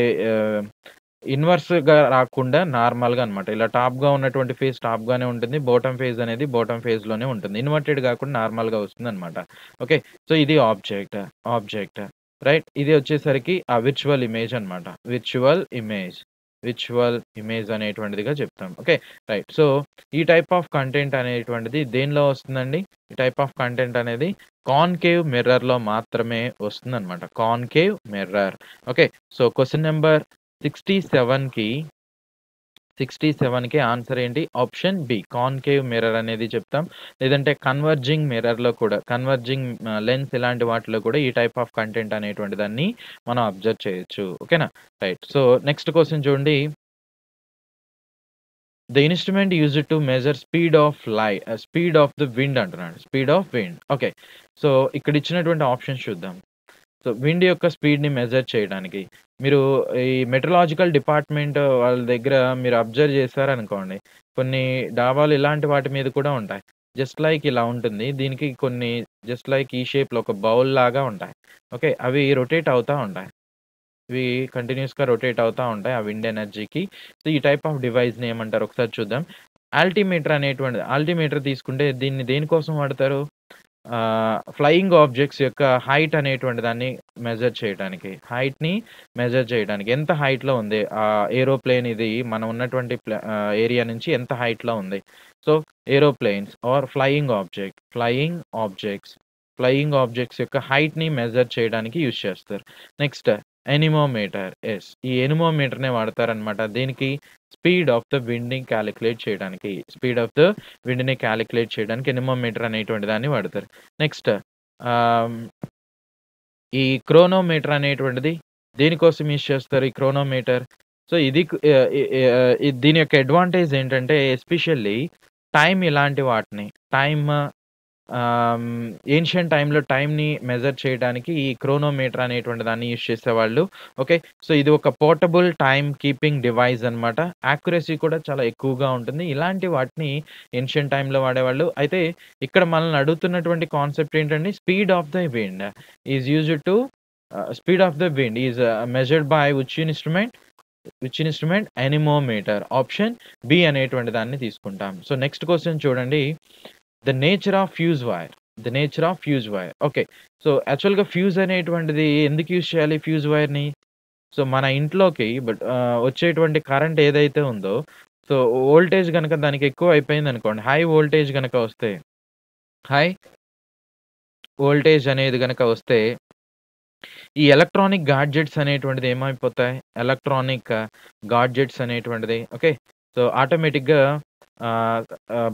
ఇన్వర్స్‌గా రాకుండా నార్మల్‌గా అన్నమాట. ఇలా టాప్‌గా ఉన్నటువంటి ఫేస్ టాప్‌గానే ఉంటుంది. బాటమ్ ఫేజ్ అనేది బాటమ్ ఫేజ్లోనే ఉంటుంది. ఇన్వర్టెడ్ కాకుండా నార్మల్‌గా వస్తుంది అనమాట ఓకే. సో, ఇది ఆబ్జెక్ట్. ఆబ్జెక్ట్. రైట్. ఇది వచ్చేసరికి ఆ విర్చువల్ ఇమేజ్ అనమాట విర్చువల్ ఇమేజ్. విర్చువల్ ఇమేజ్ అనేటువంటిదిగా చెప్తాం. ఓకే. రైట్. సో, ఈ టైప్ ఆఫ్ కంటెంట్ అనేటువంటిది దేనిలో వస్తుందండి? ఈ టైప్ ఆఫ్ కంటెంట్ అనేది కాన్కేవ్ మిర్రర్‌లో మాత్రమే వస్తుందన్నమాట. Concave mirror. Okay. So, question number sixty సెవెన్కి 67కి 67కి ఆన్సర్ ఏంటి? Option B. కాన్కేవ్ మిర్రర్ అనేది చెప్తాం. లేదంటే కన్వర్జింగ్ మిర్రర్‌లో కూడా కన్వర్జింగ్ లెన్స్ ఇలాంటి వాటిలో కూడా ఈ టైప్ ఆఫ్ కంటెంట్ అనేటువంటి దాన్ని మనం అబ్జర్వ్ చేయొచ్చు. ఓకేనా? రైట్. సో, నెక్స్ట్ క్వశ్చన్ చూడండి. The instrument use to measure speed of light speed of the wind అంటున్నాడు. Speed of wind. Okay. So, ఇక్కడ ఇచ్చినటువంటి ఆప్షన్స్ చూద్దాం. సో, విండ్ యొక్క స్పీడ్‌ని మెజర్ చేయడానికి మీరు ఈ మెట్రలాజికల్ డిపార్ట్‌మెంట్ వాళ్ళ దగ్గర మీరు అబ్జర్వ్ చేశారనుకోండి. కొన్ని డాబాలు ఇలాంటి వాటి మీద కూడా ఉంటాయి. జస్ట్ లైక్ ఇలా ఉంటుంది. దీనికి కొన్ని జస్ట్ లైక్ ఈ షేప్‌లో ఒక బౌల్ లాగా ఉంటాయి. ఓకే. అవి రొటేట్ అవుతూ ఉంటాయి. ఇవి కంటిన్యూస్గా రొటేట్ అవుతూ ఉంటాయి. ఆ విండ్ ఎనర్జీకి. సో, ఈ టైప్ ఆఫ్ డివైస్‌ని ఏమంటారు ఒకసారి చూద్దాం. ఆల్టిమీటర్ అనేటువంటిది ఆల్టిమీటర్ తీసుకుంటే దీన్ని దేనికోసం వాడతారు? ఫ్లయింగ్ ఆబ్జెక్ట్స్ యొక్క హైట్ అనేటువంటి దాన్ని మెజర్ చేయడానికి. హైట్‌ని మెజర్ చేయడానికి. ఎంత హైట్‌లో ఉంది? ఆ ఏరోప్లేన్ ఇది మనం ఉన్నటువంటి ఏరియా నుంచి ఎంత హైట్‌లో ఉంది? So, aeroplanes or flying object. Flying objects. Flying objects యొక్క హైట్‌ని మెజర్ చేయడానికి యూజ్ చేస్తారు. Next anemometer. ఎస్ ఈ ఎనిమోమీటర్‌నే వాడతారనమాట దీనికి స్పీడ్ ఆఫ్ ద విండ్‌ని క్యాలిక్యులేట్ చేయడానికి. స్పీడ్ ఆఫ్ ద విండ్‌ని క్యాలిక్యులేట్ చేయడానికి ఎనిమోమీటర్ అనేటువంటి దాన్ని వాడతారు. నెక్స్ట్ ఈ క్రోనోమీటర్ అనేటువంటిది దేనికోసం యూజ్ చేస్తారు ఈ క్రోనోమీటర్? సో, ఇది దీని యొక్క అడ్వాంటేజ్ ఏంటంటే ఎస్పెషల్లీ టైం ఇలాంటి వాటిని టైమ్ ఏన్షియంట్ టైంలో టైంని మెజర్ చేయడానికి ఈ క్రోనోమీటర్ అనేటువంటి దాన్ని యూజ్ చేసేవాళ్ళు. ఓకే. సో, ఇది ఒక పోర్టబుల్ టైం కీపింగ్ డివైస్ అన్నమాట. యాక్యురసీ కూడా చాలా ఎక్కువగా ఉంటుంది. ఇలాంటి వాటిని ఏన్షియంట్ టైంలో వాడేవాళ్ళు. అయితే ఇక్కడ మనల్ని అడుగుతున్నటువంటి కాన్సెప్ట్ ఏంటంటే speed of the wind is used to speed of the wind is measured by which instrument? Which instrument? Anemometer. Option B అనేటువంటి దాన్ని తీసుకుంటాం. సో, నెక్స్ట్ క్వశ్చన్ చూడండి. The nature of fuse wire. The nature of fuse wire. Okay. So, యాక్చువల్‌గా fuse అనేటువంటిది ఎందుకు use చేయాలి fuse వైర్‌ని? So, మన ఇంట్లోకి బట్ వచ్చేటువంటి కరెంట్ ఏదైతే ఉందో సో, వోల్టేజ్ కనుక దానికి ఎక్కువ అయిపోయిందనుకోండి. హై వోల్టేజ్ కనుక వస్తే హై వోల్టేజ్ అనేది కనుక వస్తే ఈ ఎలక్ట్రానిక్ గాడ్జెట్స్ అనేటువంటిది ఏమైపోతాయి? ఎలక్ట్రానిక్ గాడ్జెట్స్ uh, అనేటువంటిది ఓకే. సో, ఆటోమేటిక్‌గా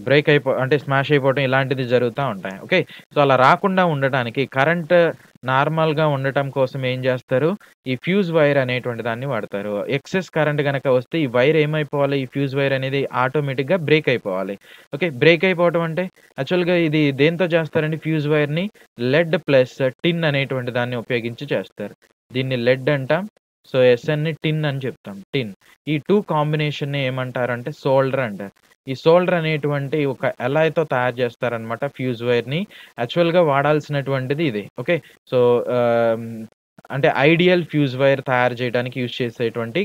బ్రేక్ అయిపో అంటే స్మాష్ అయిపోవటం ఇలాంటిది జరుగుతూ ఉంటాయి. ఓకే. సో, అలా రాకుండా ఉండటానికి కరెంట్ నార్మల్‌గా ఉండటం కోసం ఏం చేస్తారు? ఈ ఫ్యూజ్ వైర్ అనేటువంటి దాన్ని వాడతారు. ఎక్సెస్ కరెంట్ కనుక వస్తే ఈ వైర్ ఏమైపోవాలి? ఈ ఫ్యూజ్ వైర్ అనేది ఆటోమేటిక్‌గా బ్రేక్ అయిపోవాలి. ఓకే. బ్రేక్ అయిపోవటం అంటే యాక్చువల్‌గా ఇది దేనితో చేస్తారండి ఫ్యూజ్ వైర్‌ని? లెడ్ ప్లస్ టిన్ అనేటువంటి దాన్ని ఉపయోగించి చేస్తారు. దీన్ని లెడ్ అంటాం. సో, ఎస్ఎన్‌ని టిన్ అని చెప్తాం. టిన్. ఈ టూ కాంబినేషన్‌ని ఏమంటారంటే సోల్డర్ అంటారు. ఈ సోల్డర్ అనేటువంటి ఒక అలాయ్‌తో తయారు చేస్తారనమాట ఫ్యూజ్ వైర్‌ని. యాక్చువల్‌గా వాడాల్సినటువంటిది ఇది. ఓకే. సో, um, అంటే ఐడియల్ ఫ్యూజ్ వైర్ తయారు చేయడానికి యూజ్ చేసేటువంటి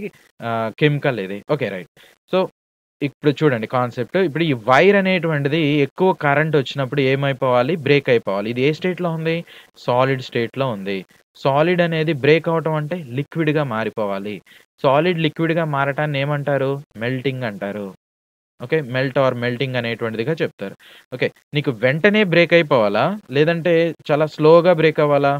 కెమికల్ ఇది. ఓకే. రైట్. సో, ఇప్పుడు చూడండి కాన్సెప్ట్. ఇప్పుడు ఈ వైర్ అనేటువంటిది ఎక్కువ కరెంట్ వచ్చినప్పుడు ఏమైపోవాలి? బ్రేక్ అయిపోవాలి. ఇది ఏ స్టేట్‌లో ఉంది? సాలిడ్ స్టేట్‌లో ఉంది. సాలిడ్ అనేది బ్రేక్ అవటం అంటే లిక్విడ్‌గా మారిపోవాలి. సాలిడ్ లిక్విడ్‌గా మారటాన్ని ఏమంటారు? మెల్టింగ్ అంటారు. ఓకే. మెల్ట్ ఆర్ మెల్టింగ్ అనేటువంటిదిగా చెప్తారు. ఓకే. నీకు వెంటనే బ్రేక్ అయిపోవాలా? లేదంటే చాలా స్లోగా బ్రేక్ అవ్వాలా?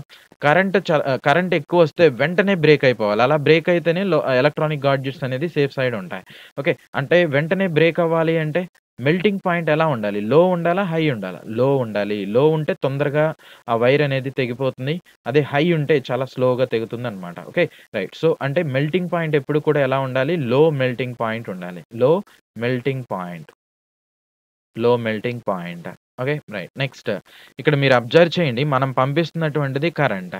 కరెంట్ కరెంట్ కరెంట్ ఎక్కువొస్తే వెంటనే బ్రేక్ అయిపోవాలి. అలా బ్రేక్ అయితేనే ఎలక్ట్రానిక్ గాడ్జెట్స్ అనేది సేఫ్ సైడ్ ఉంటాయి. ఓకే. అంటే వెంటనే బ్రేక్ అవ్వాలి అంటే మెల్టింగ్ పాయింట్ ఎలా ఉండాలి? లో ఉండాలా? హై ఉండాలా? లో ఉండాలి. లో ఉంటే తొందరగా ఆ వైర్ అనేది తెగిపోతుంది. అదే హై ఉంటే చాలా స్లోగా తెగుతుందనమాట. ఓకే. రైట్. సో, అంటే మెల్టింగ్ పాయింట్ ఎప్పుడు కూడా ఎలా ఉండాలి? లో మెల్టింగ్ పాయింట్ ఉండాలి. Low melting point. Low melting point. Okay. Right. Next ఇక్కడ మీరు అబ్జర్వ్ చేయండి. మనం పంపిస్తున్నటువంటిది కరెంట్.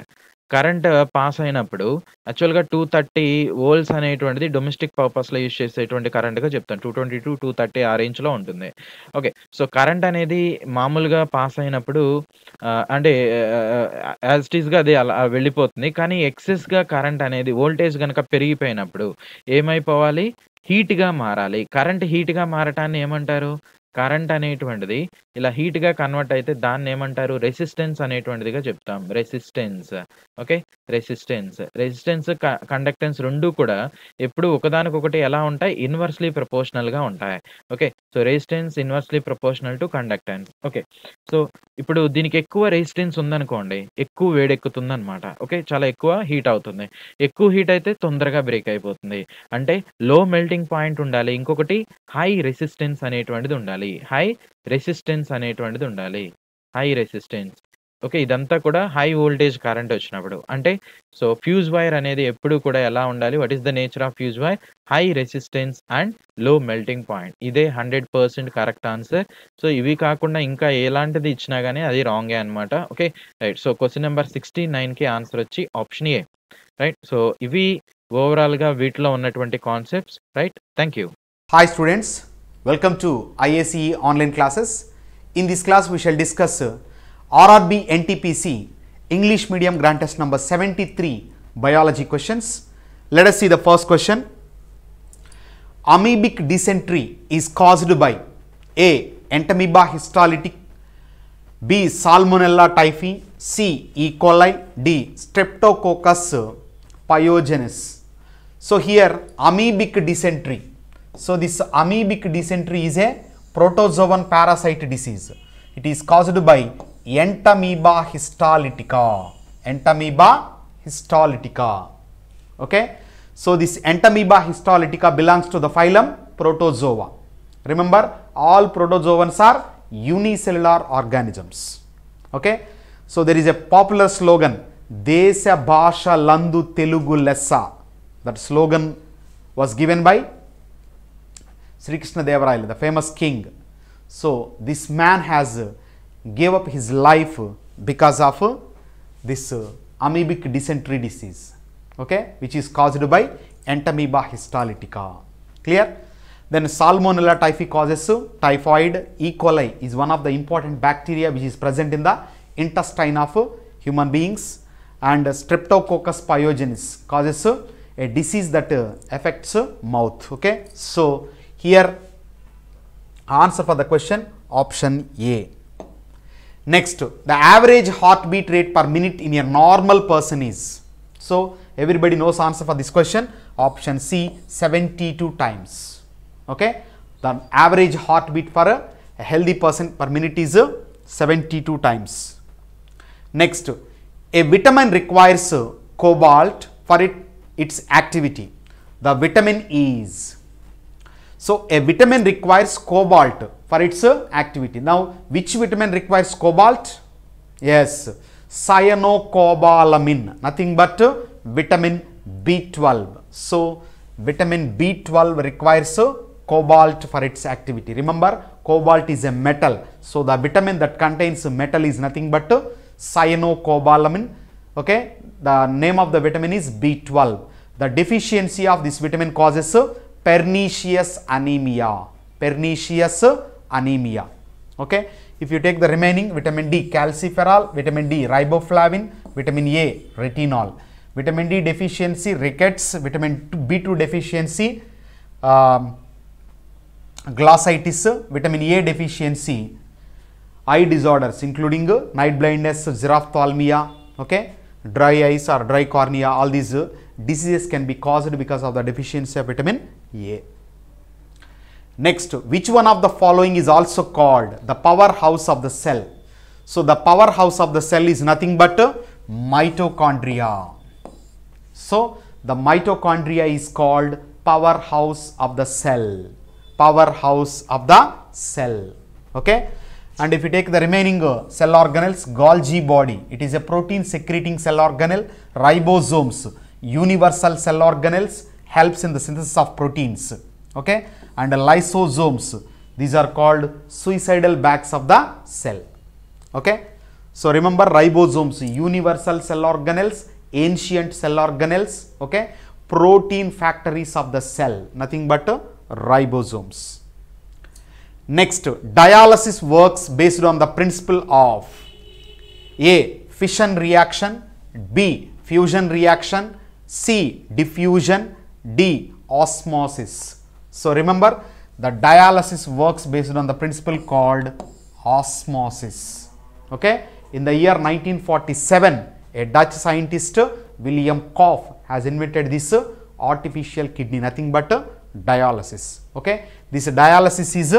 కరెంట్ పాస్ అయినప్పుడు యాక్చువల్‌గా టూ థర్టీ ఓల్స్ అనేటువంటిది డొమెస్టిక్ పర్పస్‌లో యూజ్ చేసేటువంటి కరెంట్‌గా చెప్తాను. 222, 230 ఆ రేంజ్‌లో ఉంటుంది. ఓకే. సో, కరెంట్ అనేది మామూలుగా పాస్ అయినప్పుడు అంటే యాజ్ ఇట్ ఈస్‌గా అది అలా వెళ్ళిపోతుంది. కానీ ఎక్సెస్‌గా కరెంట్ అనేది వోల్టేజ్ కనుక పెరిగిపోయినప్పుడు ఏమైపోవాలి? హీట్‌గా మారాలి. కరెంట్ హీట్‌గా మారటాన్ని ఏమంటారు? కరెంట్ అనేటువంటిది ఇలా హీట్‌గా కన్వర్ట్ అయితే దాన్ని ఏమంటారు రెసిస్టెన్స్ అనేటువంటిదిగా చెప్తాం. Resistance. Okay. Resistance. Resistance, conductance రెండు కూడా ఎప్పుడు ఒకదానికొకటి ఎలా ఉంటాయి? ఇన్వర్స్‌లీ ప్రపోర్షనల్‌గా ఉంటాయి. Okay. So, resistance inversely proportional to conductance. Okay. So, ఇప్పుడు దీనికి ఎక్కువ రెసిస్టెన్స్ ఉందనుకోండి. ఎక్కువ వేడెక్కుతుంది అనమాట ఓకే. చాలా ఎక్కువ హీట్ అవుతుంది. ఎక్కువ హీట్ అయితే తొందరగా బ్రేక్ అయిపోతుంది. అంటే లో మెల్టింగ్ పాయింట్ ఉండాలి. ఇంకొకటి హై రెసిస్టెన్స్ అనేటువంటిది ఉండాలి. హై రెసిస్టెన్స్ అనేటువంటిది ఉండాలి. High resistance. ఓకే. ఇదంతా కూడా హై వోల్టేజ్ కరెంట్ వచ్చినప్పుడు. అంటే సో, ఫ్యూజ్ వైర్ అనేది ఎప్పుడు కూడా ఎలా ఉండాలి? What is the nature of fuse wire? High resistance and low melting point. ఇదే 100% కరెక్ట్ ఆన్సర్. సో, ఇవి కాకుండా ఇంకా ఎలాంటిది ఇచ్చినా కానీ అది రాంగే అనమాట. Okay. Right. So, question number sixty నైన్కి ఆన్సర్ వచ్చి ఆప్షన్ ఏ. రైట్. సో, ఇవి ఓవరాల్‌గా వీటిలో ఉన్నటువంటి concepts. Right. Thank you. Hi students welcome to IACE online classes. In this class we shall discuss uh, RRB NTPC English medium grant test number 73 biology questions. Let us see the first question. Amoebic dysentery is caused by A. Entamoeba histolytic B. Salmonella typhi C. E. coli D. Streptococcus pyogenes. So here amoebic dysentery. So this amoebic dysentery is a protozoan parasite disease. It is caused by Entamoeba histolytica. Entamoeba histolytica. Okay. So this Entamoeba histolytica belongs to the phylum Protozoa. Remember all protozoans are unicellular organisms. Okay. So there is a popular slogan Desha Bhasha Landu Telugu Lessa. That slogan was given by Sri Krishna Devarayala, the famous king. So this man has uh, gave up his life because of uh, this uh, amoebic dysentery disease, okay, which is caused by Entamoeba histolytica. Clear? Then Salmonella typhi causes typhoid. E. coli is one of the important bacteria which is present in the intestine of human beings, and Streptococcus pyogenes causes a disease that affects mouth. Okay, so here answer for the question option A. Next, the average heartbeat rate per minute in a normal person is. So, everybody knows answer for this question. Option C, 72 times. Okay. The average heartbeat for a, a healthy person per minute is uh, 72 times. Next, a vitamin requires cobalt for it, its activity. The vitamin is. So, a vitamin requires cobalt for its activity. Now, which vitamin requires cobalt? Yes, cyanocobalamin, nothing but vitamin B12. So, vitamin B12 requires cobalt for its activity. Remember, cobalt is a metal. So, the vitamin that contains metal is nothing but cyanocobalamin. Okay, the name of the vitamin is B12. The deficiency of this vitamin causes pernicious anemia. Pernicious anemia. Okay. If you take the remaining vitamin D, calciferol, vitamin D, riboflavin, vitamin A, retinol. Vitamin D deficiency, rickets, vitamin B2 deficiency, um, glossitis, vitamin A deficiency, eye disorders including night blindness, xerophthalmia, okay, dry eyes or dry cornea, all these diseases can be caused because of the deficiency of vitamin A. Next, which one of the following is also called the powerhouse of the cell? So, the powerhouse of the cell is nothing but mitochondria. So, the mitochondria is called powerhouse of the cell. powerhouse of the cell. Okay. And if you take the remaining uh, cell organelles, Golgi body, it is a protein secreting cell organelle, ribosomes, universal cell organelles, helps in the synthesis of proteins. Okay. And lysosomes, these are called suicidal bags of the cell. Okay. So remember ribosomes, universal cell organelles, ancient cell organelles, okay, protein factories of the cell, nothing but ribosomes. Next, dialysis works based on the principle of A. Fission reaction, B. Fusion reaction, C. Diffusion, D. Osmosis. So remember, the dialysis works based on the principle called osmosis. Okay, in the year 1947, a Dutch scientist William Koff has invented this artificial kidney, nothing but dialysis. Okay, this dialysis is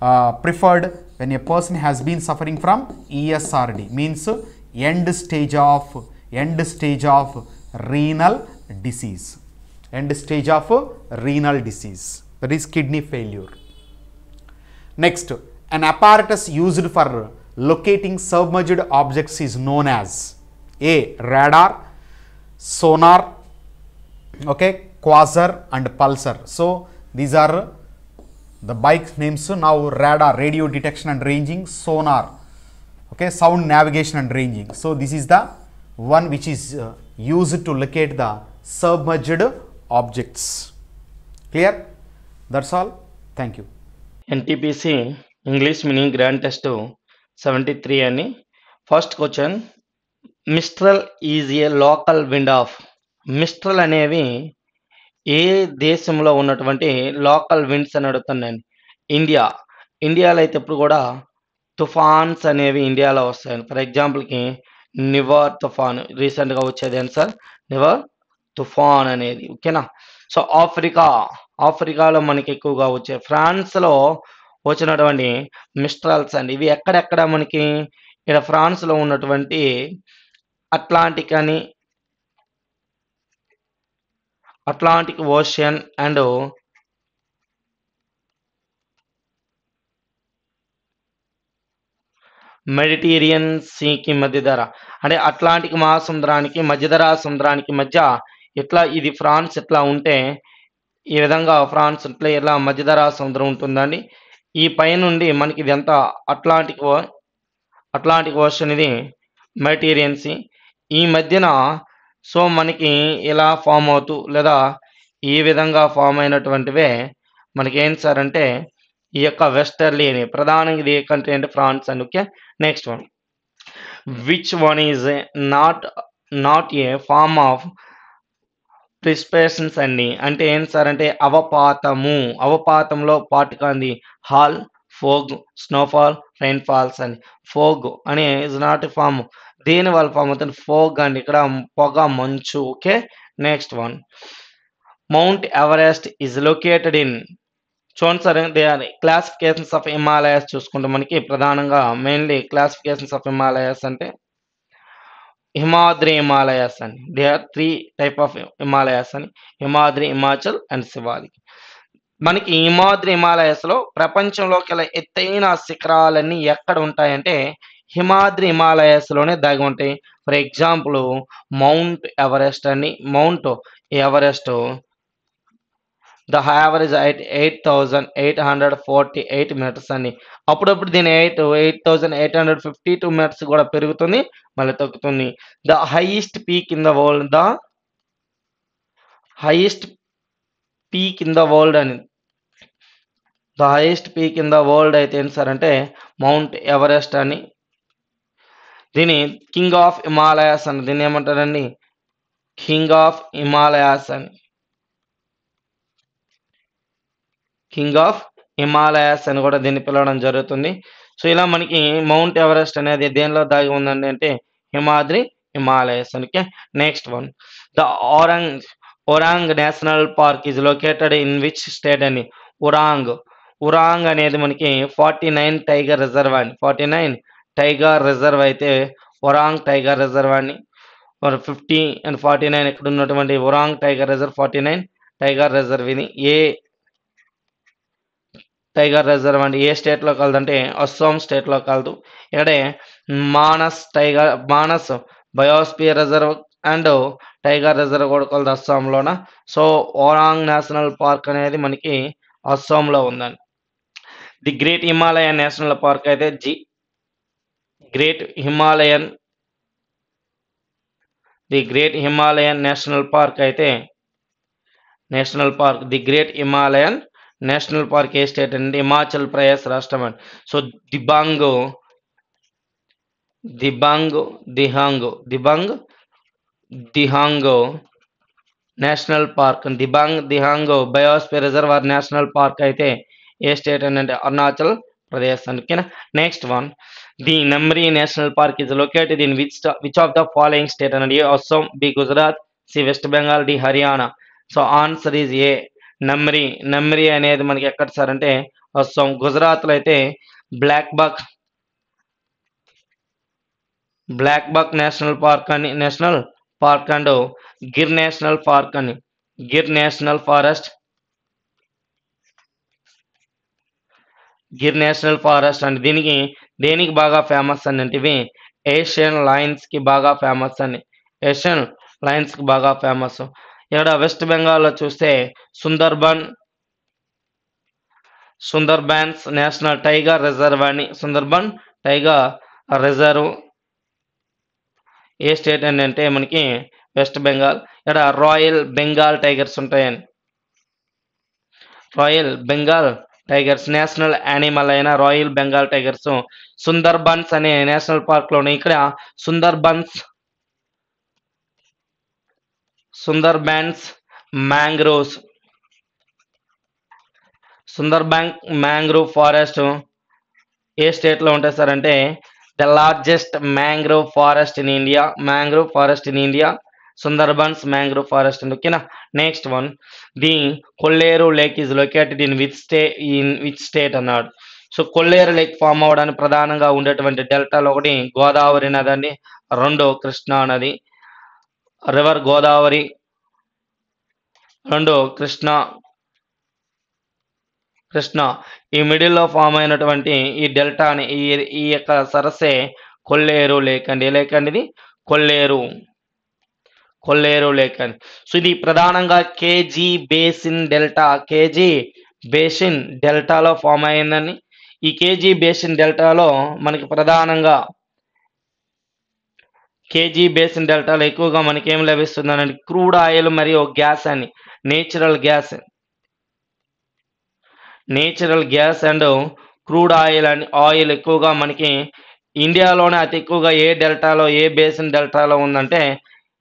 uh, preferred when a person has been suffering from ESRD, means end stage of end stage of renal disease, end stage of renal disease, that is kidney failure. Next, an apparatus used for locating submerged objects is known as A. Radar, sonar, okay, quasar and pulsar. So, these are the bike names now radar, radio detection and ranging, sonar, okay, sound navigation and ranging. So, this is the one which is uh, used to locate the submerged objects. Clear? That's all thank you NTPC English meaning grand test seventy three అని. First question mistral is a local wind of. Mistral అనేవి ఏ దేశంలో ఉన్నటువంటి local winds అని అడుగుతున్నాను India. ఇండియాలో అయితే ఇప్పుడు కూడా తుఫాన్స్ అనేవి ఇండియాలో వస్తాయి. ఫర్ ఎగ్జాంపుల్కి నివర్ తుఫాన్. రీసెంట్గా వచ్చేది ఏంటి సార్? నివర్ తుఫాన్ అనేది ఓకేనా? సో ఆఫ్రికా ఆఫ్రికాలో మనకి ఎక్కువగా వచ్చే ఫ్రాన్స్లో వచ్చినటువంటి మిస్ట్రల్స్ అండి. ఇవి ఎక్కడెక్కడ మనకి ఇక్కడ ఫ్రాన్స్లో ఉన్నటువంటి అట్లాంటిక్ అని అట్లాంటిక్ ఓషియన్ అండ్ మెడిటేరియన్ సీకి మధ్య ధర అంటే అట్లాంటిక్ మహాసముద్రానికి మధ్యధరా సముద్రానికి మధ్య ఇట్లా ఇది ఫ్రాన్స్ ఇట్లా ఉంటే ఈ విధంగా ఫ్రాన్స్ ఇట్లా ఇలా మధ్యధరా సముద్రం ఉంటుందండి. ఈ పైనుండి మనకి ఇది ఎంత అట్లాంటిక్ ఓ- అట్లాంటిక్ ఓషన్ ఇది మెటీరియన్ సీ ఈ మధ్యన సో మనకి ఇలా ఫామ్ అవుతూ లేదా ఈ విధంగా ఫామ్ అయినటువంటివే మనకి ఏంటి సార్ అంటే ఈ యొక్క వెస్టర్లీ అని ప్రధానంగా ఇది ఏ కంట్రీ అంటే France and. Okay next one. Which one is not not a form of precipitations అండి. అంటే ఏంటి సార్ అంటే అవపాతము. అవపాతంలో పాటు కాంది hail fog snowfall rain falls అని ఫోగ్ అనే ఇస్ నాట్ ఫామ్ దేని వాళ్ళ ఫామ్ అవుతుంది? ఫోగ్ అండి. ఇక్కడ పొగ మంచు. Okay? Next one. Mount Everest is located in చూడండి sir the classifications of Himalayas చూసుకుంటే మనకి ప్రధానంగా మెయిన్లీ క్లాసిఫికేషన్స్ ఆఫ్ హిమాలయాస్ అంటే హిమాద్రి హిమాలయాస్ అని. They are three type of Himalayas అని. హిమాద్రి హిమాచల్ అండ్ శివాలిక్ మనకి హిమాద్రి హిమాలయాస్లో ప్రపంచంలోకి ఎత్తైన శిఖరాలన్నీ ఎక్కడ ఉంటాయంటే హిమాద్రి హిమాలయాస్లోనే దాగి ఉంటాయి. ఫర్ ఎగ్జాంపుల్ మౌంట్ ఎవరెస్ట్ అని. Mount Everest the average eight eight thousand eight hundred forty eight metres అని. అప్పుడప్పుడు దీని eight eight thousand eight hundred fifty two metres కూడా పెరుగుతుంది మళ్ళీ తగ్గుతుంది. The highest peak in the world the highest peak in the world అని. The highest peak in the world అయితే ఏంటి సార్ అంటే మౌంట్ ఎవరెస్ట్ అని. దీని కింగ్ ఆఫ్ హిమాలయాస్ అని. దీన్ని ఏమంటారండి? కింగ్ ఆఫ్ హిమాలయాస్ అని. కింగ్ ఆఫ్ హిమాలయాస్ అని కూడా దీన్ని పిలవడం జరుగుతుంది. సో ఇలా మనకి మౌంట్ ఎవరెస్ట్ అనేది దేనిలో దాగి ఉందండి అంటే హిమాద్రి హిమాలయస్ అని. Okay next one the Orang Orang national park is located in which state అని ఉరాంగ్ ఉరాంగ్ అనేది మనకి ఫార్టీ నైన్ టైగర్ రిజర్వ్ అని ఫార్టీ నైన్ టైగర్ రిజర్వ్ అయితే ఒరాంగ్ టైగర్ రిజర్వ్ అని ఫిఫ్టీ అండ్. ఫార్టీ నైన్ ఇక్కడ ఉన్నటువంటి Orang tiger reserve forty nine tiger reserve ఇది. ఏ టైగర్ రిజర్వ్ అండి ఏ స్టేట్లో కలదంటే అస్సాం స్టేట్లో కలదు. ఇక్కడే Manas tiger Manas biosphere reserve and tiger reserve కూడా కలదు అస్సాంలోన? సో ఓరాంగ్ నేషనల్ పార్క్ అనేది మనకి అస్సాంలో ఉందండి. The great Himalayan national park అయితే G great Himalayan the great Himalayan national park అయితే national park the great Himalayan national park A state అండి హిమాచల్ ప్రదేశ్ రాష్ట్రం అండి so Dibang Dibang Dihang Dibang Dihang national park Dibang Dihang biosphere reserve national park అయితే ఏ state అని అంటే అరుణాచల్ ప్రదేశ్ అండి ఓకేనా next one the Namri national park is located in which which of the following state అనండి Assam B Gujarat C West Bengal D Haryana so answer is A Namri Namri అనేది మనకి ఎక్కడ సార్ అంటే అస్సాం గుజరాత్లో అయితే black buck black buck national park అని national park and Gir national park అని Gir national forest Gir national forest అండి దీనికి దేనికి బాగా ఫేమస్ అని అంటే ఇవి ఏషియన్ లైన్స్కి బాగా ఫేమస్ అని ఏషియన్ లైన్స్కి బాగా ఫేమస్. ఇక్కడ వెస్ట్ బెంగాల్లో చూస్తే Sundarban Sundarbans national tiger reserve అని సుందర్బన్ టైగర్ రిజర్వ్ ఏ స్టేట్ అని అంటే మనకి వెస్ట్ బెంగాల్. ఇక్కడ రాయల్ బెంగాల్ టైగర్స్ ఉంటాయని. Royal Bengal tigers national animal అయిన రాయల్ బెంగాల్ టైగర్స్ సుందర్బన్స్ అనే నేషనల్ పార్క్లో ఉన్నాయి. ఇక్కడ Sundarbans Sundarbans mangroves. Sundarban mangrove forest ఏ స్టేట్లో ఉంటాయి సార్ అంటే the largest mangrove forest in India mangrove forest in India Sundarbans mangrove forest అండి ఓకేనా? Next one the Kolleru lake is located in which stay in which state అన్నాడు. So Kolleru lake form అవడానికి ప్రధానంగా ఉండేటువంటి డెల్టాలో ఒకటి గోదావరి నది అండి రెండు కృష్ణా నది. రివర్ గోదావరి. రెండు కృష్ణ. కృష్ణ ఈ మిడిల్లో ఫామ్ అయినటువంటి ఈ డెల్టాని ఈ ఈ యొక్క సరస్సే కొల్లేరు లేక్ అండి ఏ లేక్ అండి ఇది? కొల్లేరు. కొల్లేరు లేక్ అండి సో ఇది ప్రధానంగా KG basin delta KG basin డెల్టాలో ఫామ్ అయిందని ఈ కేజీ బేసిన్ డెల్టాలో మనకి ప్రధానంగా కేజీ బేసిన్ డెల్టాలో ఎక్కువగా మనకి ఏం లభిస్తుందని క్రూడ్ ఆయిల్ మరియు గ్యాస్ అని natural gas natural gas and crude oil and. Oil ఎక్కువగా మనకి ఇండియాలోనే అతి ఎక్కువగా ఏ డెల్టాలో ఏ బేసిన్ డెల్టాలో ఉందంటే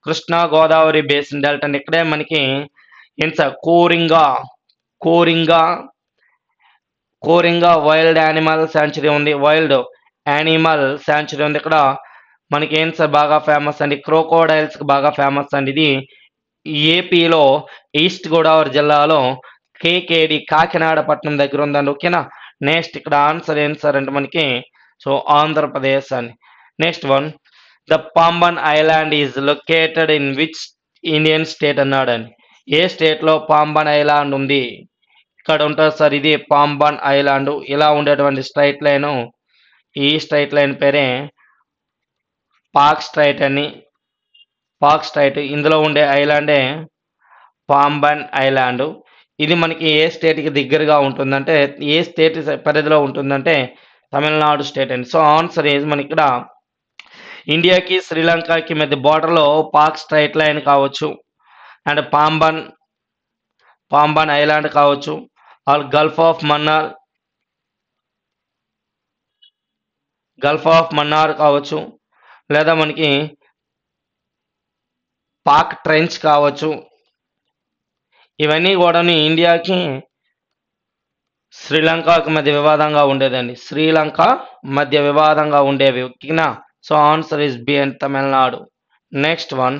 Krishna Godavari basin delta and. ఇక్కడే మనకి ఏంటి Coringa Coringa Coringa wild animal sanctuary ఉంది. వైల్డ్ యానిమల్ శాంచురీ ఉంది. ఇక్కడ మనకి ఏం సార్ బాగా ఫేమస్ అండి? క్రోకోడైల్స్ బాగా ఫేమస్ అండి ఇది. ఏపీలో ఈస్ట్ గోదావరి జిల్లాలో కేకేడి కాకినాడ పట్టణం దగ్గర ఉందండి. ఓకేనా? నెక్స్ట్ ఇక్కడ ఆన్సర్ ఏం సార్ అంటే మనకి సో ఆంధ్రప్రదేశ్ అని next one the Pamban island is located in which Indian state అన్నాడని ఏ స్టేట్లో పాంబన్ ఐలాండ్ ఉంది? ఇక్కడ ఉంటుంది సార్ ఇది పాంబన్ ఐలాండ్ ఇలా ఉండేటువంటి స్ట్రైట్ లైన్ ఈ స్ట్రైట్ లైన్ పేరే పాక్ స్ట్రైట్ అని పాక్ స్ట్రైట్ ఇందులో ఉండే ఐలాండే పాంబన్ ఐలాండ్. ఇది మనకి ఏ స్టేట్కి దగ్గరగా ఉంటుందంటే ఏ స్టేట్ పరిధిలో ఉంటుందంటే తమిళనాడు స్టేట్ అండి. సో ఆన్సర్ ఏజ్ మన ఇక్కడ ఇండియాకి శ్రీలంకకి మధ్య బార్డర్లో పాక్ స్ట్రైట్ లైన్ కావచ్చు. అండ్ పాంబన్ పాంబన్ ఐలాండ్ కావచ్చు. Or gulf of Mannar gulf of Mannar కావచ్చు. లేదా మనకి పాక్ ట్రెంచ్ కావచ్చు. ఇవన్నీ కూడా ఇండియాకి శ్రీలంకకి మధ్య వివాదంగా ఉండేదండి. శ్రీలంక మధ్య వివాదంగా ఉండేవి ఓకేనా so answer is B and Tamil Nadu. Next one.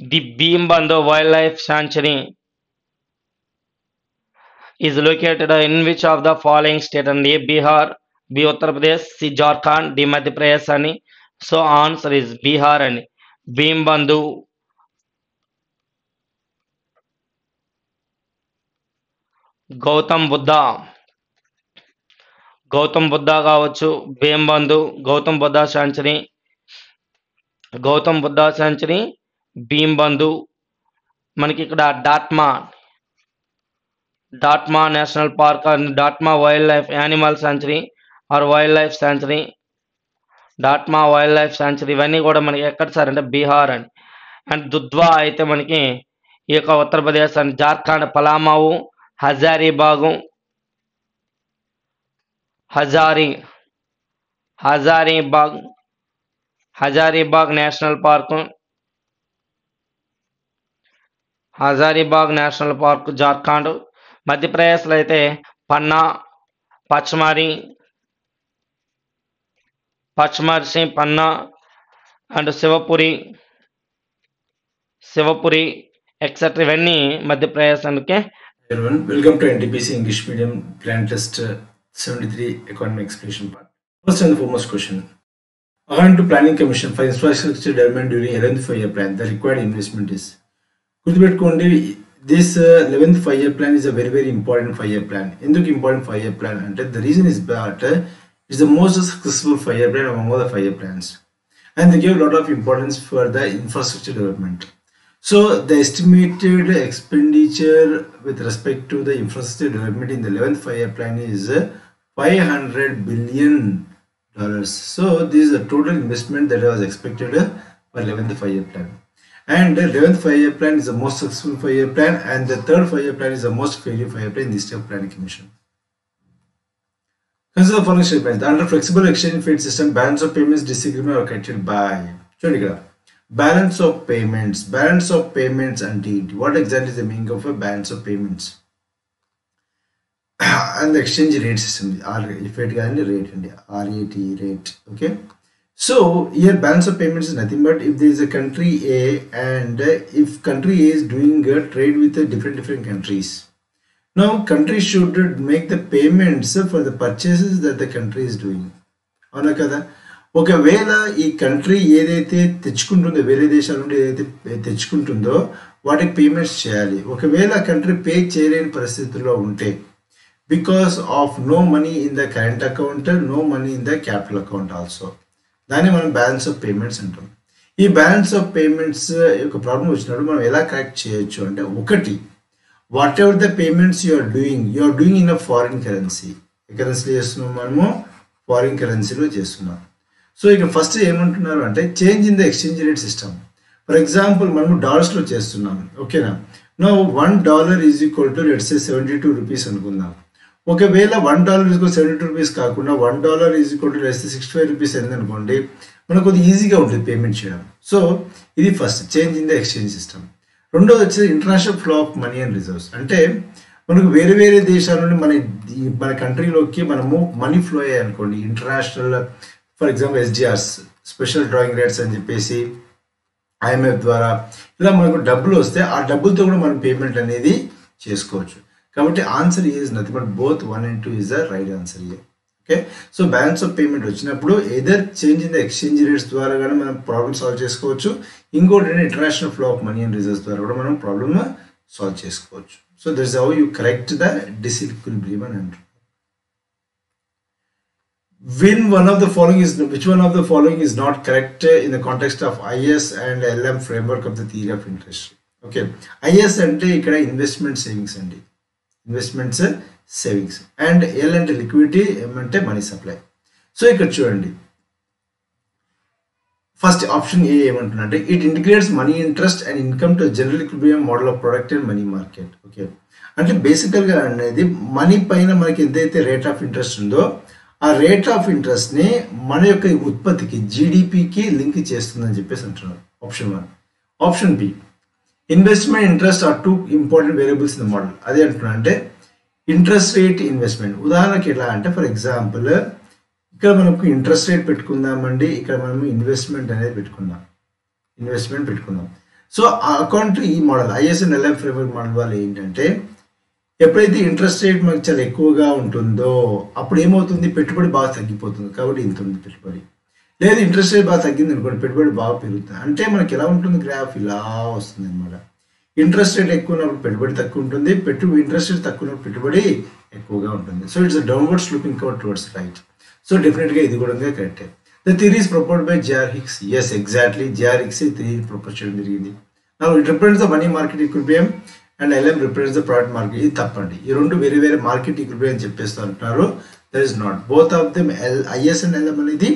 The Bhimbandh wild life sanctuary is located in which of the following state అండి Bihar B Uttar Pradesh C Jharkhand D Madhya Pradesh అని. So answer is Bihar అని. భీంబంధు. గౌతమ్ బుద్ధ. గౌతమ్ బుద్ధ కావచ్చు Bhimbandh Gautam Buddha sanctuary Gautam Buddha sanctuary Bhimbandh. మనకి ఇక్కడ Dalma. Dalma national park and Dalma wild life animal sanctuary or wild life sanctuary Dalma wild life sanctuary ఇవన్నీ కూడా మనకి ఎక్కడ sir అంటే బీహార్ అని. అండ్ దుద్వా అయితే మనకి ఈ యొక్క Uttar Pradesh and Jharkhand Palamau Hazaribagh Hazari Hazaribagh Hazaribagh national park Hazaribagh national park Jharkhand మధ్యప్రదేశ్లో అయితే పన్నా పచ్మారి పచ్మర్ సింగ్ పన్నా అండ్ శివపురి శివపురి ఎక్సెట్రా ఇవన్నీ మధ్యప్రదేశ్ అందుకే everyone. Welcome to NTPC English Medium Plan Test uh, 73 Economic Explanation Part. First and foremost question. According to Planning Commission for Infrastructure Development during 11th five-year plan, the required investment is. గుర్తుపెట్టుకోండి this eleventh five year plan is a very very important five year plan ఎందుకు important five year plan అంటే the reason is that Is the most successful fire plan among all the fire plans, And they gave a lot of importance for the infrastructure development. So the estimated expenditure with respect to the infrastructure development in the 11th fire plan is uh, 500 billion dollars. So this is the total investment that was expected uh, for 11th fire plan. And the 11th fire plan is the most successful fire plan and the third fire plan is the most failure fire plan in the State Planning Commission. Consider the following statement. Under flexible exchange rate system, balance of payments disagreement occurred by. Chudikra. Balance of payments. Balance of payments indeed. What exactly is the meaning of a balance of payments? and the exchange rate system, if it can rate India, R, A, T, rate. Okay. So here balance of payments is nothing but if there is a country A and if country A is doing a trade with different different countries Now, country should make the payments for the purchases that the country is doing. అవునా కదా? ఒకవేళ ఈ country ఏదైతే తెచ్చుకుంటుందో వేరే దేశాల నుండి ఏదైతే తెచ్చుకుంటుందో వాటికి పేమెంట్స్ చేయాలి. ఒకవేళ కంట్రీ పే చేయలేని పరిస్థితుల్లో ఉంటే because of no money in the current account no money in the capital account also దాన్ని మనం బ్యాలెన్స్ ఆఫ్ పేమెంట్స్ అంటాం. ఈ బ్యాలెన్స్ ఆఫ్ పేమెంట్స్ యొక్క ప్రాబ్లం వచ్చినప్పుడు మనం ఎలా కరెక్ట్ చేయొచ్చు అంటే ఒకటి whatever the payments your doing you doing in a foreign currency ఏ కరెన్సీలో చేస్తున్నాం మనము? ఫారిన్ కరెన్సీలో చేస్తున్నాం. సో ఇక ఫస్ట్ ఏమంటున్నారు అంటే change in the exchange rate system for example మనము డాలర్స్లో చేస్తున్నాం. ఓకేనా no? One dollar is equal to let's seventy two rupees అనుకుందాం. ఒకవేళ one dollar is seventy two rupees కాకుండా one dollar is equal to let's sixty five rupees అయిందనుకోండి మనకు కొద్దిగా ఈజీగా ఉంటుంది పేమెంట్ చేయడం. సో ఇది first change in the exchange system రెండోది వచ్చేది international flow of money and reserves అంటే మనకు వేరే వేరే దేశాల నుండి మన మన కంట్రీలోకి మనము మనీ ఫ్లో అయ్యాయి అనుకోండి. International for example SDRs special drawing rates అని చెప్పేసి ఐఎంఎఫ్ ద్వారా ఇలా మనకు డబ్బులు వస్తే ఆ డబ్బులతో కూడా మనం పేమెంట్ అనేది చేసుకోవచ్చు. కాబట్టి answer is nothing but both one and two is the right answer here okay so balance of payment వచ్చినప్పుడు either change in the exchange rates ద్వారా కానీ మనం ప్రాబ్లమ్ సాల్వ్ చేసుకోవచ్చు. ఇంకోటి international flow of money and reserves ద్వారా కూడా మనం problem solve చేసుకోవచ్చు. So this how you correct the disequilibrium అని అంటారు. When one of the following is which one of the following is not correct in the context of IS and LM framework of the theory of interest? Okay IS అంటే ఇక్కడ investment savings అండి. Investments savings and L అంటే liquidity M అంటే money supply so ఇక్కడ చూడండి. First option A ఏమంటున్నంటే it integrates money interest and income to general equilibrium model of product and money market okay అంటే బేసికల్గా అనేది మనీ పైన మనకి ఎంతైతే రేట్ ఆఫ్ ఇంట్రెస్ట్ ఉందో ఆ రేట్ ఆఫ్ ఇంట్రెస్ట్ని మన యొక్క ఉత్పత్తికి జీడిపికి లింక్ చేస్తుందని చెప్పేసి అంటున్నారు. Option one option B investment interest are two important variables in model అదే అంటున్నా అంటే ఇంట్రెస్ట్ రేట్ ఇన్వెస్ట్మెంట్ ఉదాహరణకి ఎలా అంటే ఫర్ ఎగ్జాంపుల్ ఇక్కడ మనకు ఇంట్రెస్ట్ రేట్ పెట్టుకుందామండి. ఇక్కడ మనము ఇన్వెస్ట్మెంట్ అనేది పెట్టుకుందాం. ఇన్వెస్ట్మెంట్ పెట్టుకుందాం. సో అకౌంట్ ఈ model IS and LM framework model వల్ల ఏంటంటే ఎప్పుడైతే ఇంట్రెస్ట్ రేట్ మనకు చాలా ఎక్కువగా ఉంటుందో అప్పుడు ఏమవుతుంది? పెట్టుబడి బాగా తగ్గిపోతుంది. కాబట్టి ఇంత ఉంది పెట్టుబడి. లేదు ఇంట్రెస్ట్ రేట్ బాగా తగ్గింది అనుకోండి పెట్టుబడి బాగా పెరుగుతుంది. అంటే మనకి ఎలా ఉంటుంది గ్రాఫ్ ఇలా వస్తుంది అనమాట ఇంట్రెస్ట్ రేట్ ఎక్కువ ఉన్నప్పుడు పెట్టుబడి తక్కువ ఉంటుంది. పెట్టు ఇంట్రెస్ట్ రేట్ తక్కువ ఉన్నప్పుడు పెట్టుబడి ఎక్కువగా ఉంటుంది. So it's downward sloping curve towards right so డెఫినెట్గా ఇది కూడా కరెక్టే the theories proposed by J R Hicks yes exactly J R Hicks ఈ థిరీ ప్రపోజ్ చేయడం జరిగింది నాకు it represents the money market equilibrium and LM represents the product market ఇది తప్పండి. ఈ రెండు వేరే వేరే మార్కెట్ ఈక్విలిబ్రియం చెప్పేస్తూ అంటున్నారు. There is not both of them L IS and LM అనేది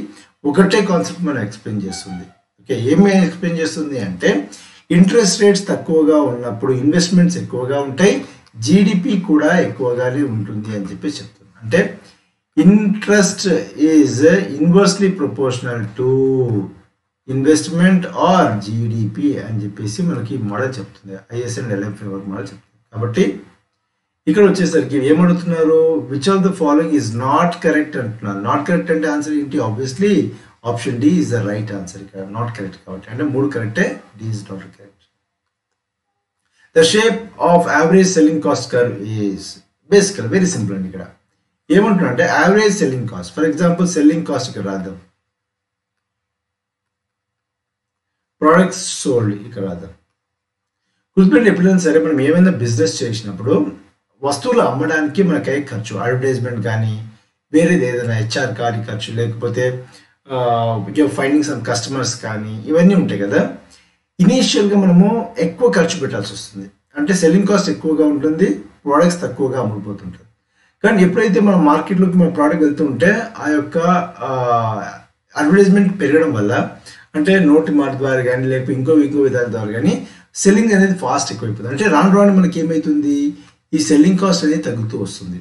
ఒకటే కాన్సెప్ట్ మనం ఎక్స్ప్లెయిన్ చేస్తుంది. ఓకే ఏమి ఎక్స్ప్లెయిన్ చేస్తుంది అంటే ఇంట్రెస్ట్ రేట్స్ తక్కువగా ఉన్నప్పుడు ఇన్వెస్ట్మెంట్స్ ఎక్కువగా ఉంటాయి జీడిపి కూడా ఎక్కువగానే ఉంటుంది అని చెప్పి చెప్తుంది. అంటే interest is inversely proportional to investment or GDP అని చెప్పేసి మనకి మోడల్ చెప్తుంది. IS and LM framework model చెప్తుంది. కాబట్టి ఇక్కడ వచ్చేసరికి ఏమడుగుతున్నారు? Which of the following is not correct అంటున్నారు. నాట్ కరెక్ట్ అంటే ఆన్సర్ ఏంటి? Obviously option D is the right answer ఇక్కడ నాట్ కరెక్ట్ కాబట్టి. అంటే మూడు కరెక్టే D is not correct the shape of average selling cost curve is basically very simple అండి ఇక్కడ. ఏమంటున్నా అంటే average selling cost for example selling cost ఇక్కడ రాద్దాం. ప్రోడక్ట్స్ సోల్డ్ ఇక్కడ రాద్దాం. గుర్తుపెట్టి ఎప్పుడైనా సరే మనం ఏమైనా బిజినెస్ చేసినప్పుడు వస్తువులు అమ్మడానికి మనకి ఖర్చు అడ్వర్టైజ్మెంట్ కానీ వేరేది ఏదైనా హెచ్ఆర్ కానీ ఖర్చు లేకపోతే ఫైండింగ్ సమ్ కస్టమర్స్ కానీ ఇవన్నీ ఉంటాయి కదా. ఇనీషియల్గా మనము ఎక్కువ ఖర్చు పెట్టాల్సి వస్తుంది. అంటే సెల్లింగ్ కాస్ట్ ఎక్కువగా ఉంటుంది ప్రోడక్ట్స్ తక్కువగా అమ్ముడుపోతుంటుంది. కానీ ఎప్పుడైతే మనం మార్కెట్లోకి మన ప్రోడక్ట్ వెళ్తుంటే ఆ యొక్క అడ్వర్టైజ్మెంట్ పెరగడం వల్ల అంటే నోటి మాట ద్వారా కానీ లేకపోతే ఇంకో ఇంకో విధాల ద్వారా కానీ సెల్లింగ్ అనేది ఫాస్ట్ ఎక్కువైపోతుంది. అంటే రాను రాను మనకి ఏమవుతుంది ఈ సెల్లింగ్ కాస్ట్ అనేది తగ్గుతూ వస్తుంది.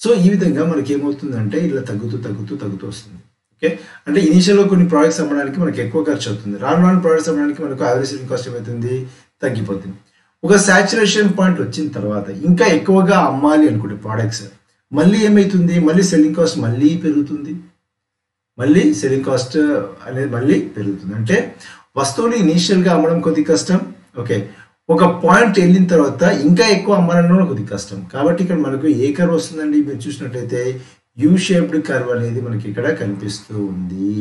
సో ఈ విధంగా మనకి ఏమవుతుందంటే ఇలా తగ్గుతూ తగ్గుతూ తగ్గుతూ వస్తుంది. ఓకే? అంటే ఇనీషియల్గా కొన్ని ప్రోడక్ట్స్ అమ్మడానికి మనకి ఎక్కువ ఖర్చు అవుతుంది. రాను రాను ప్రోడక్ట్స్ అమ్మడానికి మనకు యావరేజ్ సెల్లింగ్ కాస్ట్ ఏమవుతుంది తగ్గిపోతుంది. ఒక సాచురేషన్ పాయింట్ వచ్చిన తర్వాత ఇంకా ఎక్కువగా అమ్మాలి అనుకుంటే ప్రోడక్ట్స్ మళ్ళీ ఏమవుతుంది మళ్ళీ సెల్లింగ్ కాస్ట్ మళ్ళీ పెరుగుతుంది. మళ్ళీ సెల్లింగ్ కాస్ట్ అనేది మళ్ళీ పెరుగుతుంది. అంటే వస్తువులు ఇనీషియల్గా అమ్మడం కొద్ది కష్టం. ఓకే ఒక పాయింట్ వెళ్ళిన తర్వాత ఇంకా ఎక్కువ అమ్మాలన్న కొద్ది కష్టం. కాబట్టి ఇక్కడ మనకు ఏ కర్వ్ వస్తుందండి? మీరు చూసినట్లయితే యూ షేప్డ్ కర్వ్ అనేది మనకి ఇక్కడ కనిపిస్తూ ఉంది.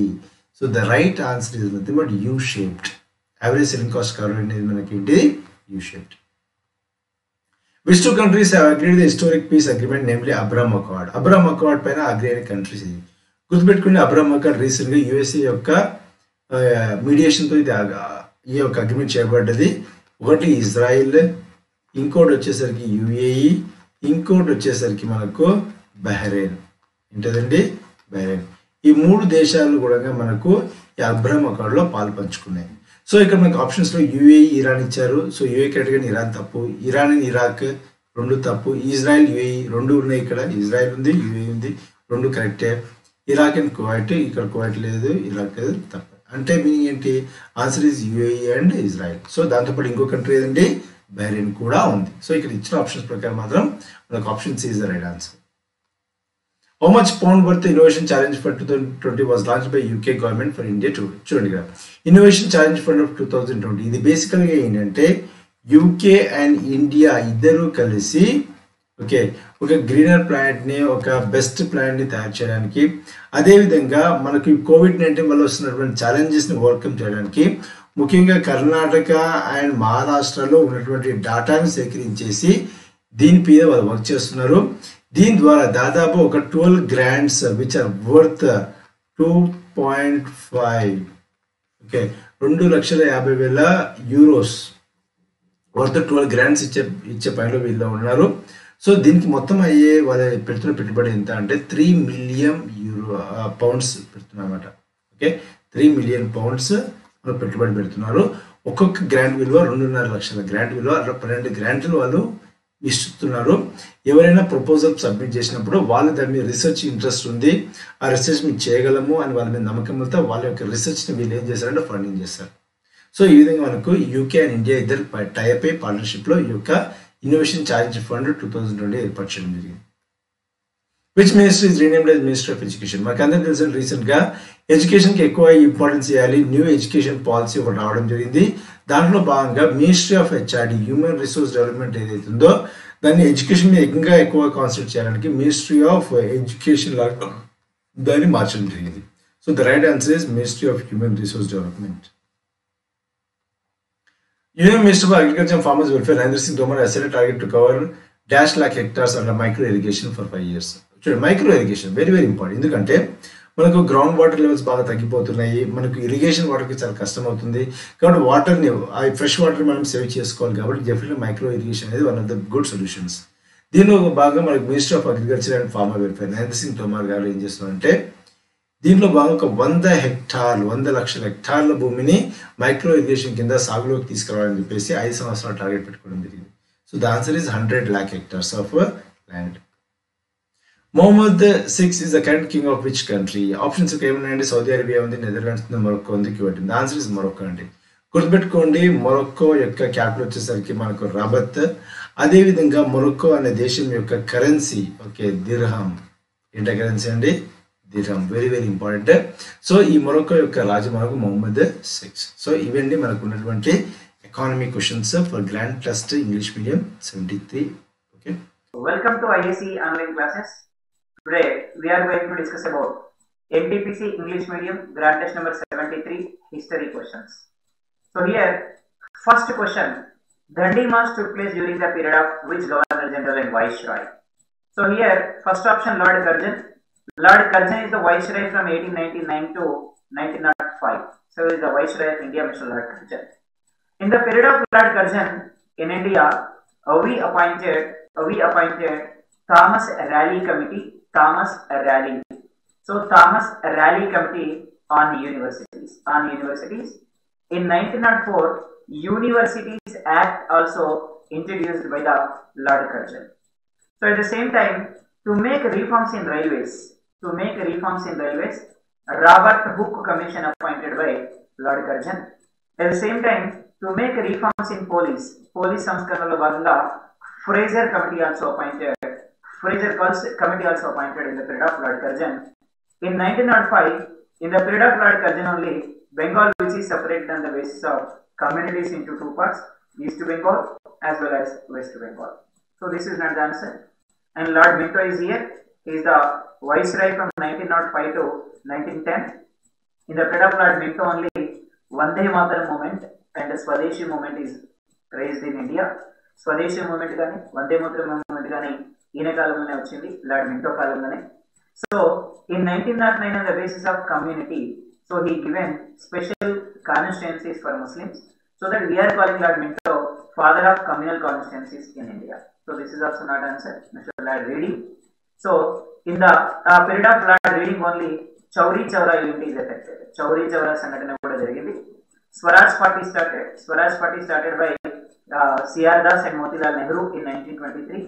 So the right answer is nothing but U shaped average selling cost curve అనేది మనకి ఏంటి? U shaped which two countries have agreed the historic peace agreement namely Abraham accord Abraham accord పైన agree అయిన కంట్రీస్ ఇది గుర్తుపెట్టుకుని Abram accord రీసెంట్గా USA యొక్క మీడియేషన్తో ఇది ఈ యొక్క అగ్రిమెంట్ చేయబడ్డది. ఒకటి ఇజ్రాయిల్ ఇంకోటి వచ్చేసరికి యుఏఈ ఇంకోటి వచ్చేసరికి మనకు బహ్రెయిన్ ఏంటదండి? బహ్రెయిన్ ఈ మూడు దేశాలు కూడా మనకు ఈ అబ్రహం అకాడ్లో పాలు పంచుకున్నాయి సో ఇక్కడ మనకు ఆప్షన్స్లో యుఏఈ ఇరాన్ ఇచ్చారు. సో యుఏ కేటగిరీ ఇరాన్ తప్పు. ఇరాన్ అండ్ ఇరాక్ రెండు తప్పు. ఇజ్రాయెల్ యుఏఈ రెండు ఉన్నాయి ఇక్కడ. ఇజ్రాయెల్ ఉంది యుఏఈ ఉంది రెండు కరెక్టే ఇరాక్ అండ్ కువైట్ ఇక్కడ కువైట్ లేదు ఇరాక్ తప్పు. అంటే మీనింగ్ ఏంటి? Answer is UAE and Israel so దాంతోపాటు ఇంకో కంట్రీ ఏదండి? బైరెన్ కూడా ఉంది. సో ఇక్కడ ఇచ్చిన ఆప్షన్స్ ప్రకారం మాత్రం మనకు option C is the right answer how much pound worth innovation challenge for two thousand twenty was launch by UK government for India too చూడండి కదా innovation challenge fund of two thousand twenty ఇది బేసికల్గా ఏంటంటే UK and India ఇద్దరూ కలిసి okay ఒక greener ప్లాంట్ని ఒక బెస్ట్ ప్లాంట్ని తయారు చేయడానికి అదేవిధంగా మనకి కోవిడ్ నైన్టీన్ వల్ల వస్తున్నటువంటి ఛాలెంజెస్ని ఓవర్కమ్ చేయడానికి ముఖ్యంగా కర్ణాటక అండ్ మహారాష్ట్రలో ఉన్నటువంటి డేటాను సేకరించేసి దీని మీద వాళ్ళు వర్క్ చేస్తున్నారు. దీని ద్వారా దాదాపు ఒక twelve grands which are worth two point five okay రెండు లక్షల యాభై వేల యూరోస్ వర్త్ ట్వెల్వ్ గ్రాండ్స్ ఇచ్చే ఇచ్చే పనిలో వీళ్ళు ఉన్నారు. సో దీనికి మొత్తం అయ్యే వాళ్ళ పెడుతున్న పెట్టుబడి ఎంత అంటే త్రీ మిలియన్ యూరో పౌండ్స్ పెడుతున్నారన్నమాట ఓకే త్రీ మిలియన్ పౌండ్స్ పెట్టుబడి పెడుతున్నారు. ఒక్కొక్క గ్రాంట్ విలువ రెండున్నర లక్షల గ్రాంట్ విలువ అట్లా పన్నెండు గ్రాంట్లు వాళ్ళు ఇస్తున్నారు ఎవరైనా ప్రపోజల్ సబ్మిట్ చేసినప్పుడు వాళ్ళ దాని మీద రీసెర్చ్ ఇంట్రెస్ట్ ఉంది. ఆ రీసెర్చ్ మేము చేయగలము అని వాళ్ళ మీద నమ్మకం వెళ్తే వాళ్ళ యొక్క రీసెర్చ్ని వీళ్ళు ఏం చేస్తారంటే ఫండింగ్ చేస్తారు సో ఈ విధంగా మనకు యూకే అండ్ ఇండియా ఇద్దరు టైప్ అయి పార్ట్నర్షిప్లో ఈ యొక్క innovation challenge fund two thousand twenty ఏర్పాటు చేయడం జరిగింది. Which minister is renamed as minister of education మనకు అందరికీ తెలిసిన రీసెంట్గా ఎడ్యుకేషన్కి ఎక్కువ ఇంపార్టెన్స్ ఇవ్వాలి. న్యూ ఎడ్యుకేషన్ పాలసీ ఒకటి రావడం జరిగింది. దాంట్లో భాగంగా ministry of HRD human resource development ఏదైతే ఉందో దాన్ని ఎడ్యుకేషన్ మీద ఇంకా ఎక్కువ కాన్సన్ట్రేట్ చేయడానికి మినిస్ట్రీ ఆఫ్ ఎడ్యుకేషన్ లాగా దాన్ని మార్చడం జరిగింది. So the right answer is ministry of human resource development union minister for agriculture and Farmers Welfare, Narendra Singh Tomar, has set a target to cover dash lakh hectares under micro irrigation చూడండి micro irrigation very very important ఎందుకంటే మనకు ground water levels బాగా తగ్గిపోతున్నాయి. మనకు irrigation వాటర్కి చాలా కష్టం అవుతుంది కాబట్టి వాటర్ని ఆ ఫ్రెష్ వాటర్ మనం సేవ్ చేసుకోవాలి కాబట్టి డెఫినెట్లీ మైక్రో ఇరిగేషన్ అనేది one of the good solutions దీనిలో ఒక భాగంగా మనకు minister of agriculture and farmer welfare Narendra Singh Tomar గారు ఏం చేస్తున్నారంటే దీంట్లో భాగంగా ఒక వంద హెక్టార్లు వంద లక్షల హెక్టార్ల భూమిని మైక్రో ఇరిగేషన్ కింద సాగులోకి తీసుకురావాలని చెప్పేసి ఐదు సంవత్సరాలు టార్గెట్ పెట్టుకోవడం జరిగింది. So the answer is hundred lakh hectares of land Mohammed six is the current king of which country options ఏమున్నాయండి? సౌదీ అరేబియా ఉంది నెదర్లాండ్స్ ఉంది మొరక్కో ఉంది క్యూట్ ఉంది. ఆన్సర్ ఇస్ మొరక్కో అండి. గుర్తుపెట్టుకోండి మొరక్కో యొక్క క్యాపిటల్ వచ్చేసరికి మనకు రబత్ అదేవిధంగా మొరక్కో అనే దేశం యొక్క కరెన్సీ ఓకే దిర్హం ఏంట కరెన్సీ అండి? Dirham very very important so ఈ మొరక్కో యొక్క రాజమార్గం మనకు మొహమ్మద్ సిక్స్ సో ఇవన్నీ మనకు ఉన్నటువంటి economy questions for grand trust English medium seventy three okay welcome to IAC online classes Today we are going to discuss about NTPC English Medium Grant Test number 73 History questions. So here, first question, Dandi March took place during the period of which Governor General and Viceroy? So here, first option Lord Curzon. Lord Curzon is the Viceroy from 1899 to 1905. So he is the Viceroy of India, Mr. Lord Curzon. In the period of Lord Curzon in India, we appointed we appointed Thomas Raleigh Committee. Thomas Raleigh. So Thomas Raleigh Committee on universities. On universities. In 1904, Universities Act also introduced by the Lord Curzon. So at the same time, to make reforms in railways, to make reforms in railways, Robert Hooke Commission appointed by Lord Curzon. At the same time, to make reforms in police, police సంస్కరణలో భాగంగా Fraser Committee also appointed. Fraser Cons- Committee also appointed in the period of Lord Curzon. In 1905, in the period of Lord Curzon only, Bengal which is separated on the basis of communities into two parts, East Bengal as well as West Bengal. So this is not the answer. And Lord Minto is here. He is the Viceroy from 1905 to 1910. In the period of Lord Minto only, Vande Mataram movement and the Swadeshi movement is raised in India. Swadeshi movement కానీ Vande Mataram moment కానీ ఈయన కాలంలోనే వచ్చింది Lord Minto కాలంలోనే. So in nineteen nought nine on the basis of community so he given special constituencies for Muslims so that we are calling Lord Minto father of communal constituencies in India so this is also not answer mister Lord Reading so in the period of Lord Reading only Chauri Chaura unity is affected Chauri Chaura సంఘటన కూడా జరిగింది. Swaraj party started Swaraj party started by C R Das and Motilal Nehru in nineteen twenty three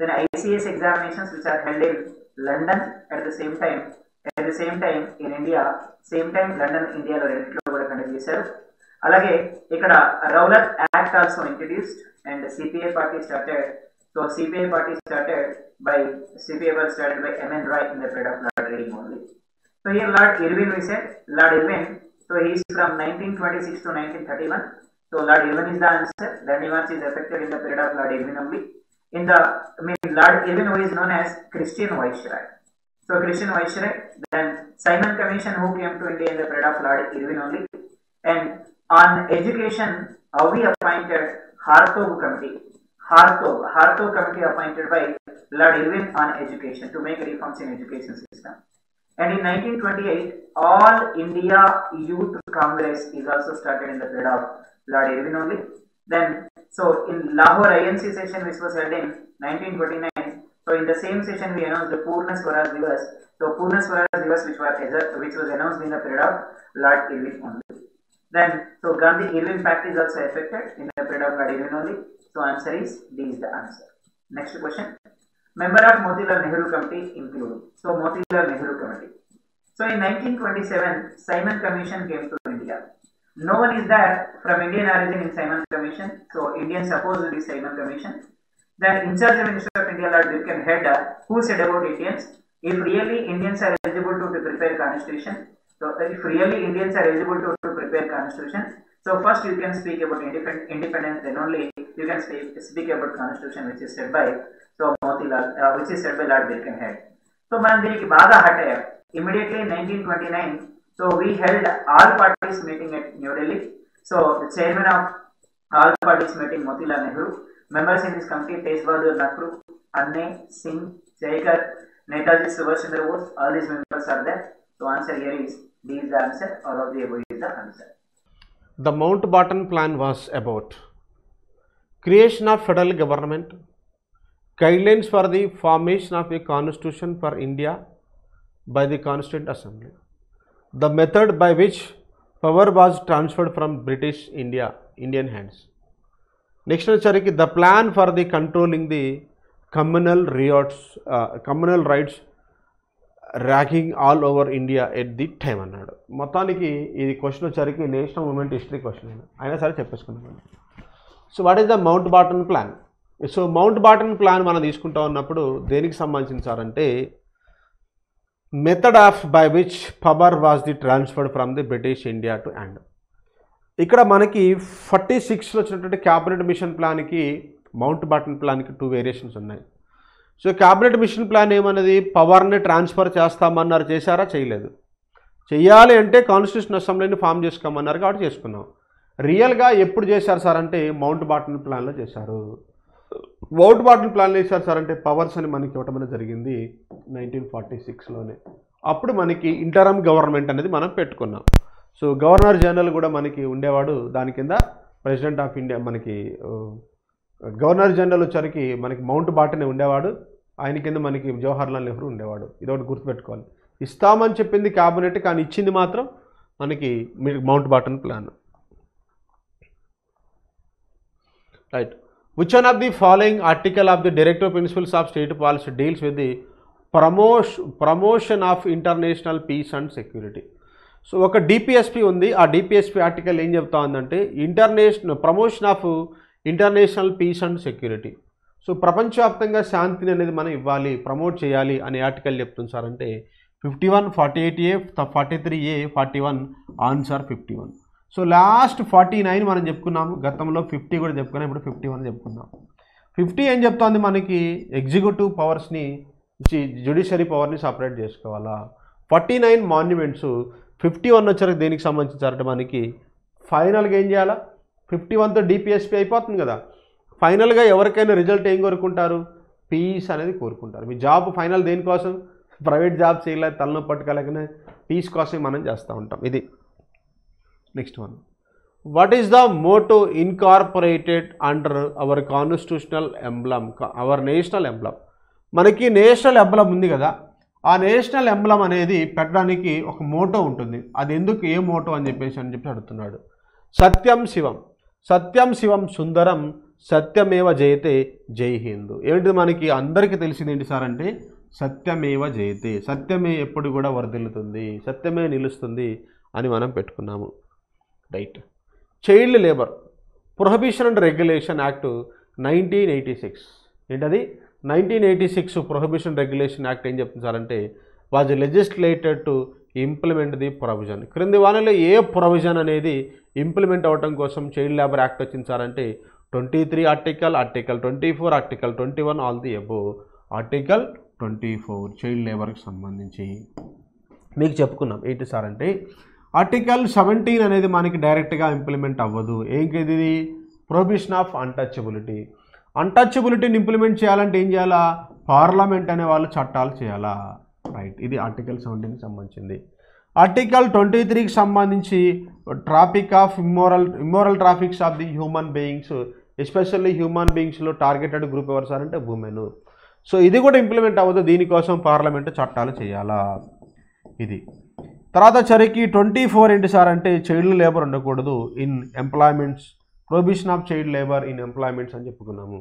Then ICS examinations which are held in London at the same time. At the same time in India, same time London, India లో రెండిట్లో కూడా conduct చేశారు అలాగే ఇక్కడ Rowlatt Act also introduced and CPI party started so CPI party started by CPI party started by M N Roy in the period of Lord Reading only so here Lord Irwin we said Lord Irwin so he is from 1926 to 1931 So Lord Irwin is the answer. Dandy March is affected in the period of Lord Irwin only. In the, I mean, Lord Irwin is known as Christian Viceroy. So Christian Viceroy, then Simon Commission who came to India in the period of Lord Irwin only. And on education, uh, we appointed Hartog Committee. Hartog, Hartog Committee appointed by Lord Irwin on education to make reforms in education system. And in 1928, All India Youth Congress is also started in the period of Lord Irwin only. Then, so in Lahore INC session which was held in 1929, so in the same session we announced the Purna Swaraj Divas. So Purna Swaraj Divas which was which was announced in the period of Lord Irwin only. Then, so Gandhi Irwin Pact is also affected in the period of Lord Irwin only. So answer is D is the answer. Next question. Member of Motilal Nehru Committee include. So Motilal Nehru Committee. So in 1927, Simon Commission came to India. No one is there from Indian origin in Simon Commission. So Indians opposed this Simon Commission. Then in charge of Minister of India, Lord Birkenhead, who said about Indians, if really Indians are eligible to, to prepare constitution, so if really Indians are eligible to, to prepare constitution, so first you can speak about independent, independence, then only you can speak, speak about constitution which is said by so Motilal, uh, which is said by Lord Birkenhead. So మనం దీనికి బాగా hot అయ్యాం immediately in 1929 So we held all parties meeting at new delhi so the chairman of All parties met in Motilal Nehru. Members in this committee, Tej Bahadur Nakru, Anne, Singh, Jaikar, Netaji Subhash Chandra Bose, all these members are there. So answer here is D is the answer, all of the above is the answer. The Mountbatten Plan was about creation of federal government, guidelines for the formation of a constitution for India by the Constituent Assembly, the method by which power was transferred from British India, Indian hands. Next వచ్చరికి the plan for the controlling the communal riots communal riots racking all over India at the time అన్నాడు. మొత్తానికి ఇది question వచ్చరికి national movement history question అయినా సరే చెప్పేసుకున్నాను so what is the Mountbatten plan so Mountbatten plan మనం తీసుకుంటా ఉన్నప్పుడు దేనికి సంబంధించిన సార్ అంటే method of by which power was the transferred from the British India to and ఇక్కడ మనకి ఫార్టీ సిక్స్లో వచ్చినటువంటి క్యాబినెట్ మిషన్ ప్లాన్కి మౌంట్ బాటన్ ప్లాన్కి టూ వేరియేషన్స్ ఉన్నాయి. సో క్యాబినెట్ మిషన్ ప్లాన్ ఏమన్నది? పవర్ని ట్రాన్స్ఫర్ చేస్తామన్నారు చేశారా? చేయలేదు. చేయాలి అంటే కాన్స్టిట్యూషన్ అసెంబ్లీని ఫామ్ చేసుకోమన్నారు కాబట్టి చేసుకున్నాం. రియల్గా ఎప్పుడు చేశారు సార్ అంటే మౌంట్ బాటన్ ప్లాన్లో చేశారు. మౌంట్ బాటిల్ ప్లాన్ చేశారు సార్ అంటే పవర్స్ అని మనకి ఇవ్వటం అనేది జరిగింది నైన్టీన్ ఫార్టీ సిక్స్లోనే అప్పుడు మనకి ఇంటరమ్ గవర్నమెంట్ అనేది మనం పెట్టుకున్నాం. సో గవర్నర్ జనరల్ కూడా మనకి ఉండేవాడు దాని కింద ప్రెసిడెంట్ ఆఫ్ ఇండియా మనకి గవర్నర్ జనరల్ వచ్చరికి మనకి మౌంట్ బాటనే ఉండేవాడు. ఆయన కింద మనకి జవహర్లాల్ నెహ్రూ ఉండేవాడు. ఇది ఒకటి గుర్తుపెట్టుకోవాలి. ఇస్తామని చెప్పింది క్యాబినెట్ కానీ ఇచ్చింది మాత్రం మనకి మీ- Mountbatten plan. Right. Which one of the following article of the directive principles of state policy deals with the promo promotion of international peace and security so ఒక డిపిఎస్పి ఉంది. ఆ డిపిఎస్పి ఆర్టికల్ ఏం చెప్తా ఉందంటే international promotion of international peace and security so ప్రపంచవ్యాప్తంగా శాంతిని అనేది మనం ఇవ్వాలి ప్రమోట్ చేయాలి అనే ఆర్టికల్ చెప్తుంది సార్. అంటే fifty one forty eight A forty three A forty one answer fifty one so last forty nine మనం చెప్పుకున్నాము. గతంలో ఫిఫ్టీ కూడా చెప్పుకున్నాం. ఇప్పుడు ఫిఫ్టీ వన్ చెప్పుకున్నాం ఫిఫ్టీ ఏం చెప్తోంది మనకి? ఎగ్జిక్యూటివ్ పవర్స్ని జ్యుడిషియరీ పవర్ని సపరేట్ చేసుకోవాలా? Forty nine monuments fifty one వచ్చరికి దేనికి సంబంధించారంటే మనకి ఫైనల్గా ఏం చేయాలా? ఫిఫ్టీ వన్తో డిపిఎస్పి అయిపోతుంది కదా. ఫైనల్గా ఎవరికైనా రిజల్ట్ ఏం కోరుకుంటారు? పీస్ అనేది కోరుకుంటారు. మీ జాబ్ ఫైనల్ దేనికోసం? ప్రైవేట్ జాబ్ చేయలేదు తలనొప్పి పట్టుకోలేకనే పీస్ కోసం మనం చేస్తూ ఉంటాం. ఇది. Next one what is the motto incorporated under our constitutional emblem our national emblem మనకి నేషనల్ ఎంబ్లమ్ ఉంది కదా ఆ నేషనల్ ఎంబ్లమ్ అనేది పెట్టడానికి ఒక మోటో ఉంటుంది. అది ఎందుకు ఏ మోటో అని చెప్పేసి అని చెప్పి అడుగుతున్నాడు. సత్యం శివం. సత్యం శివం సుందరం సత్యమేవ జయతే జై హింద్. ఏమిటి మనకి అందరికీ తెలిసింది ఏంటి సార్ అంటే సత్యమేవ జయతే. సత్యమే ఎప్పుడు కూడా వరదిల్లుతుంది సత్యమే నిలుస్తుంది అని మనం పెట్టుకున్నాము. Right child labour prohibition and regulation act nineteen eighty six. ఏంటది? Nineteen eighty six prohibition regulation act ఏం చెప్తుంది సార్ అంటే was legislated to implement the provision క్రింది వానలో ఏ ప్రొవిజన్ అనేది ఇంప్లిమెంట్ అవ్వటం కోసం చైల్డ్ లేబర్ యాక్ట్ వచ్చింది సార్ అంటే twenty three article article twenty four article twenty one all the above article twenty four child లేబర్కి సంబంధించి. మీకు చెప్పుకున్నాం ఏంటి సార్ అంటే ఆర్టికల్ సెవెంటీన్ అనేది మనకి డైరెక్ట్గా ఇంప్లిమెంట్ అవ్వదు. ఏంటిది? ప్రొహిబిషన్ ఆఫ్ అన్టచబిలిటీ అన్టచబిలిటీని ఇంప్లిమెంట్ చేయాలంటే ఏం చేయాలా? పార్లమెంట్ అనే వాళ్ళు చట్టాలు చేయాలా? రైట్ ఇది ఆర్టికల్ సెవెంటీన్కి సంబంధించింది. ఆర్టికల్ ట్వంటీ త్రీకి సంబంధించి traffic of immoral immoral traffics of the human beings especially human బీయింగ్స్లో targeted group ఎవరు సార్ అంటే ఉమెన్ సో ఇది కూడా ఇంప్లిమెంట్ అవ్వదు. దీనికోసం పార్లమెంట్ చట్టాలు చేయాలా? ఇది. తర్వాత చరికి ట్వంటీ ఫోర్ ఇంటి సార్ అంటే చైల్డ్ లేబర్ ఉండకూడదు in employments. Prohibition of child labour in employments అని చెప్పుకున్నాము.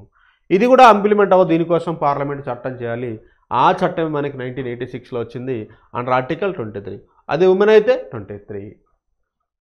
ఇది కూడా ఇంప్లిమెంట్ అవ్వదు. దీనికోసం పార్లమెంట్ చట్టం చేయాలి. ఆ చట్టం మనకి నైన్టీన్ ఎయిటీ సిక్స్లో వచ్చింది. Under article twenty three. అది ఉమెన్ అయితే ట్వంటీ త్రీ.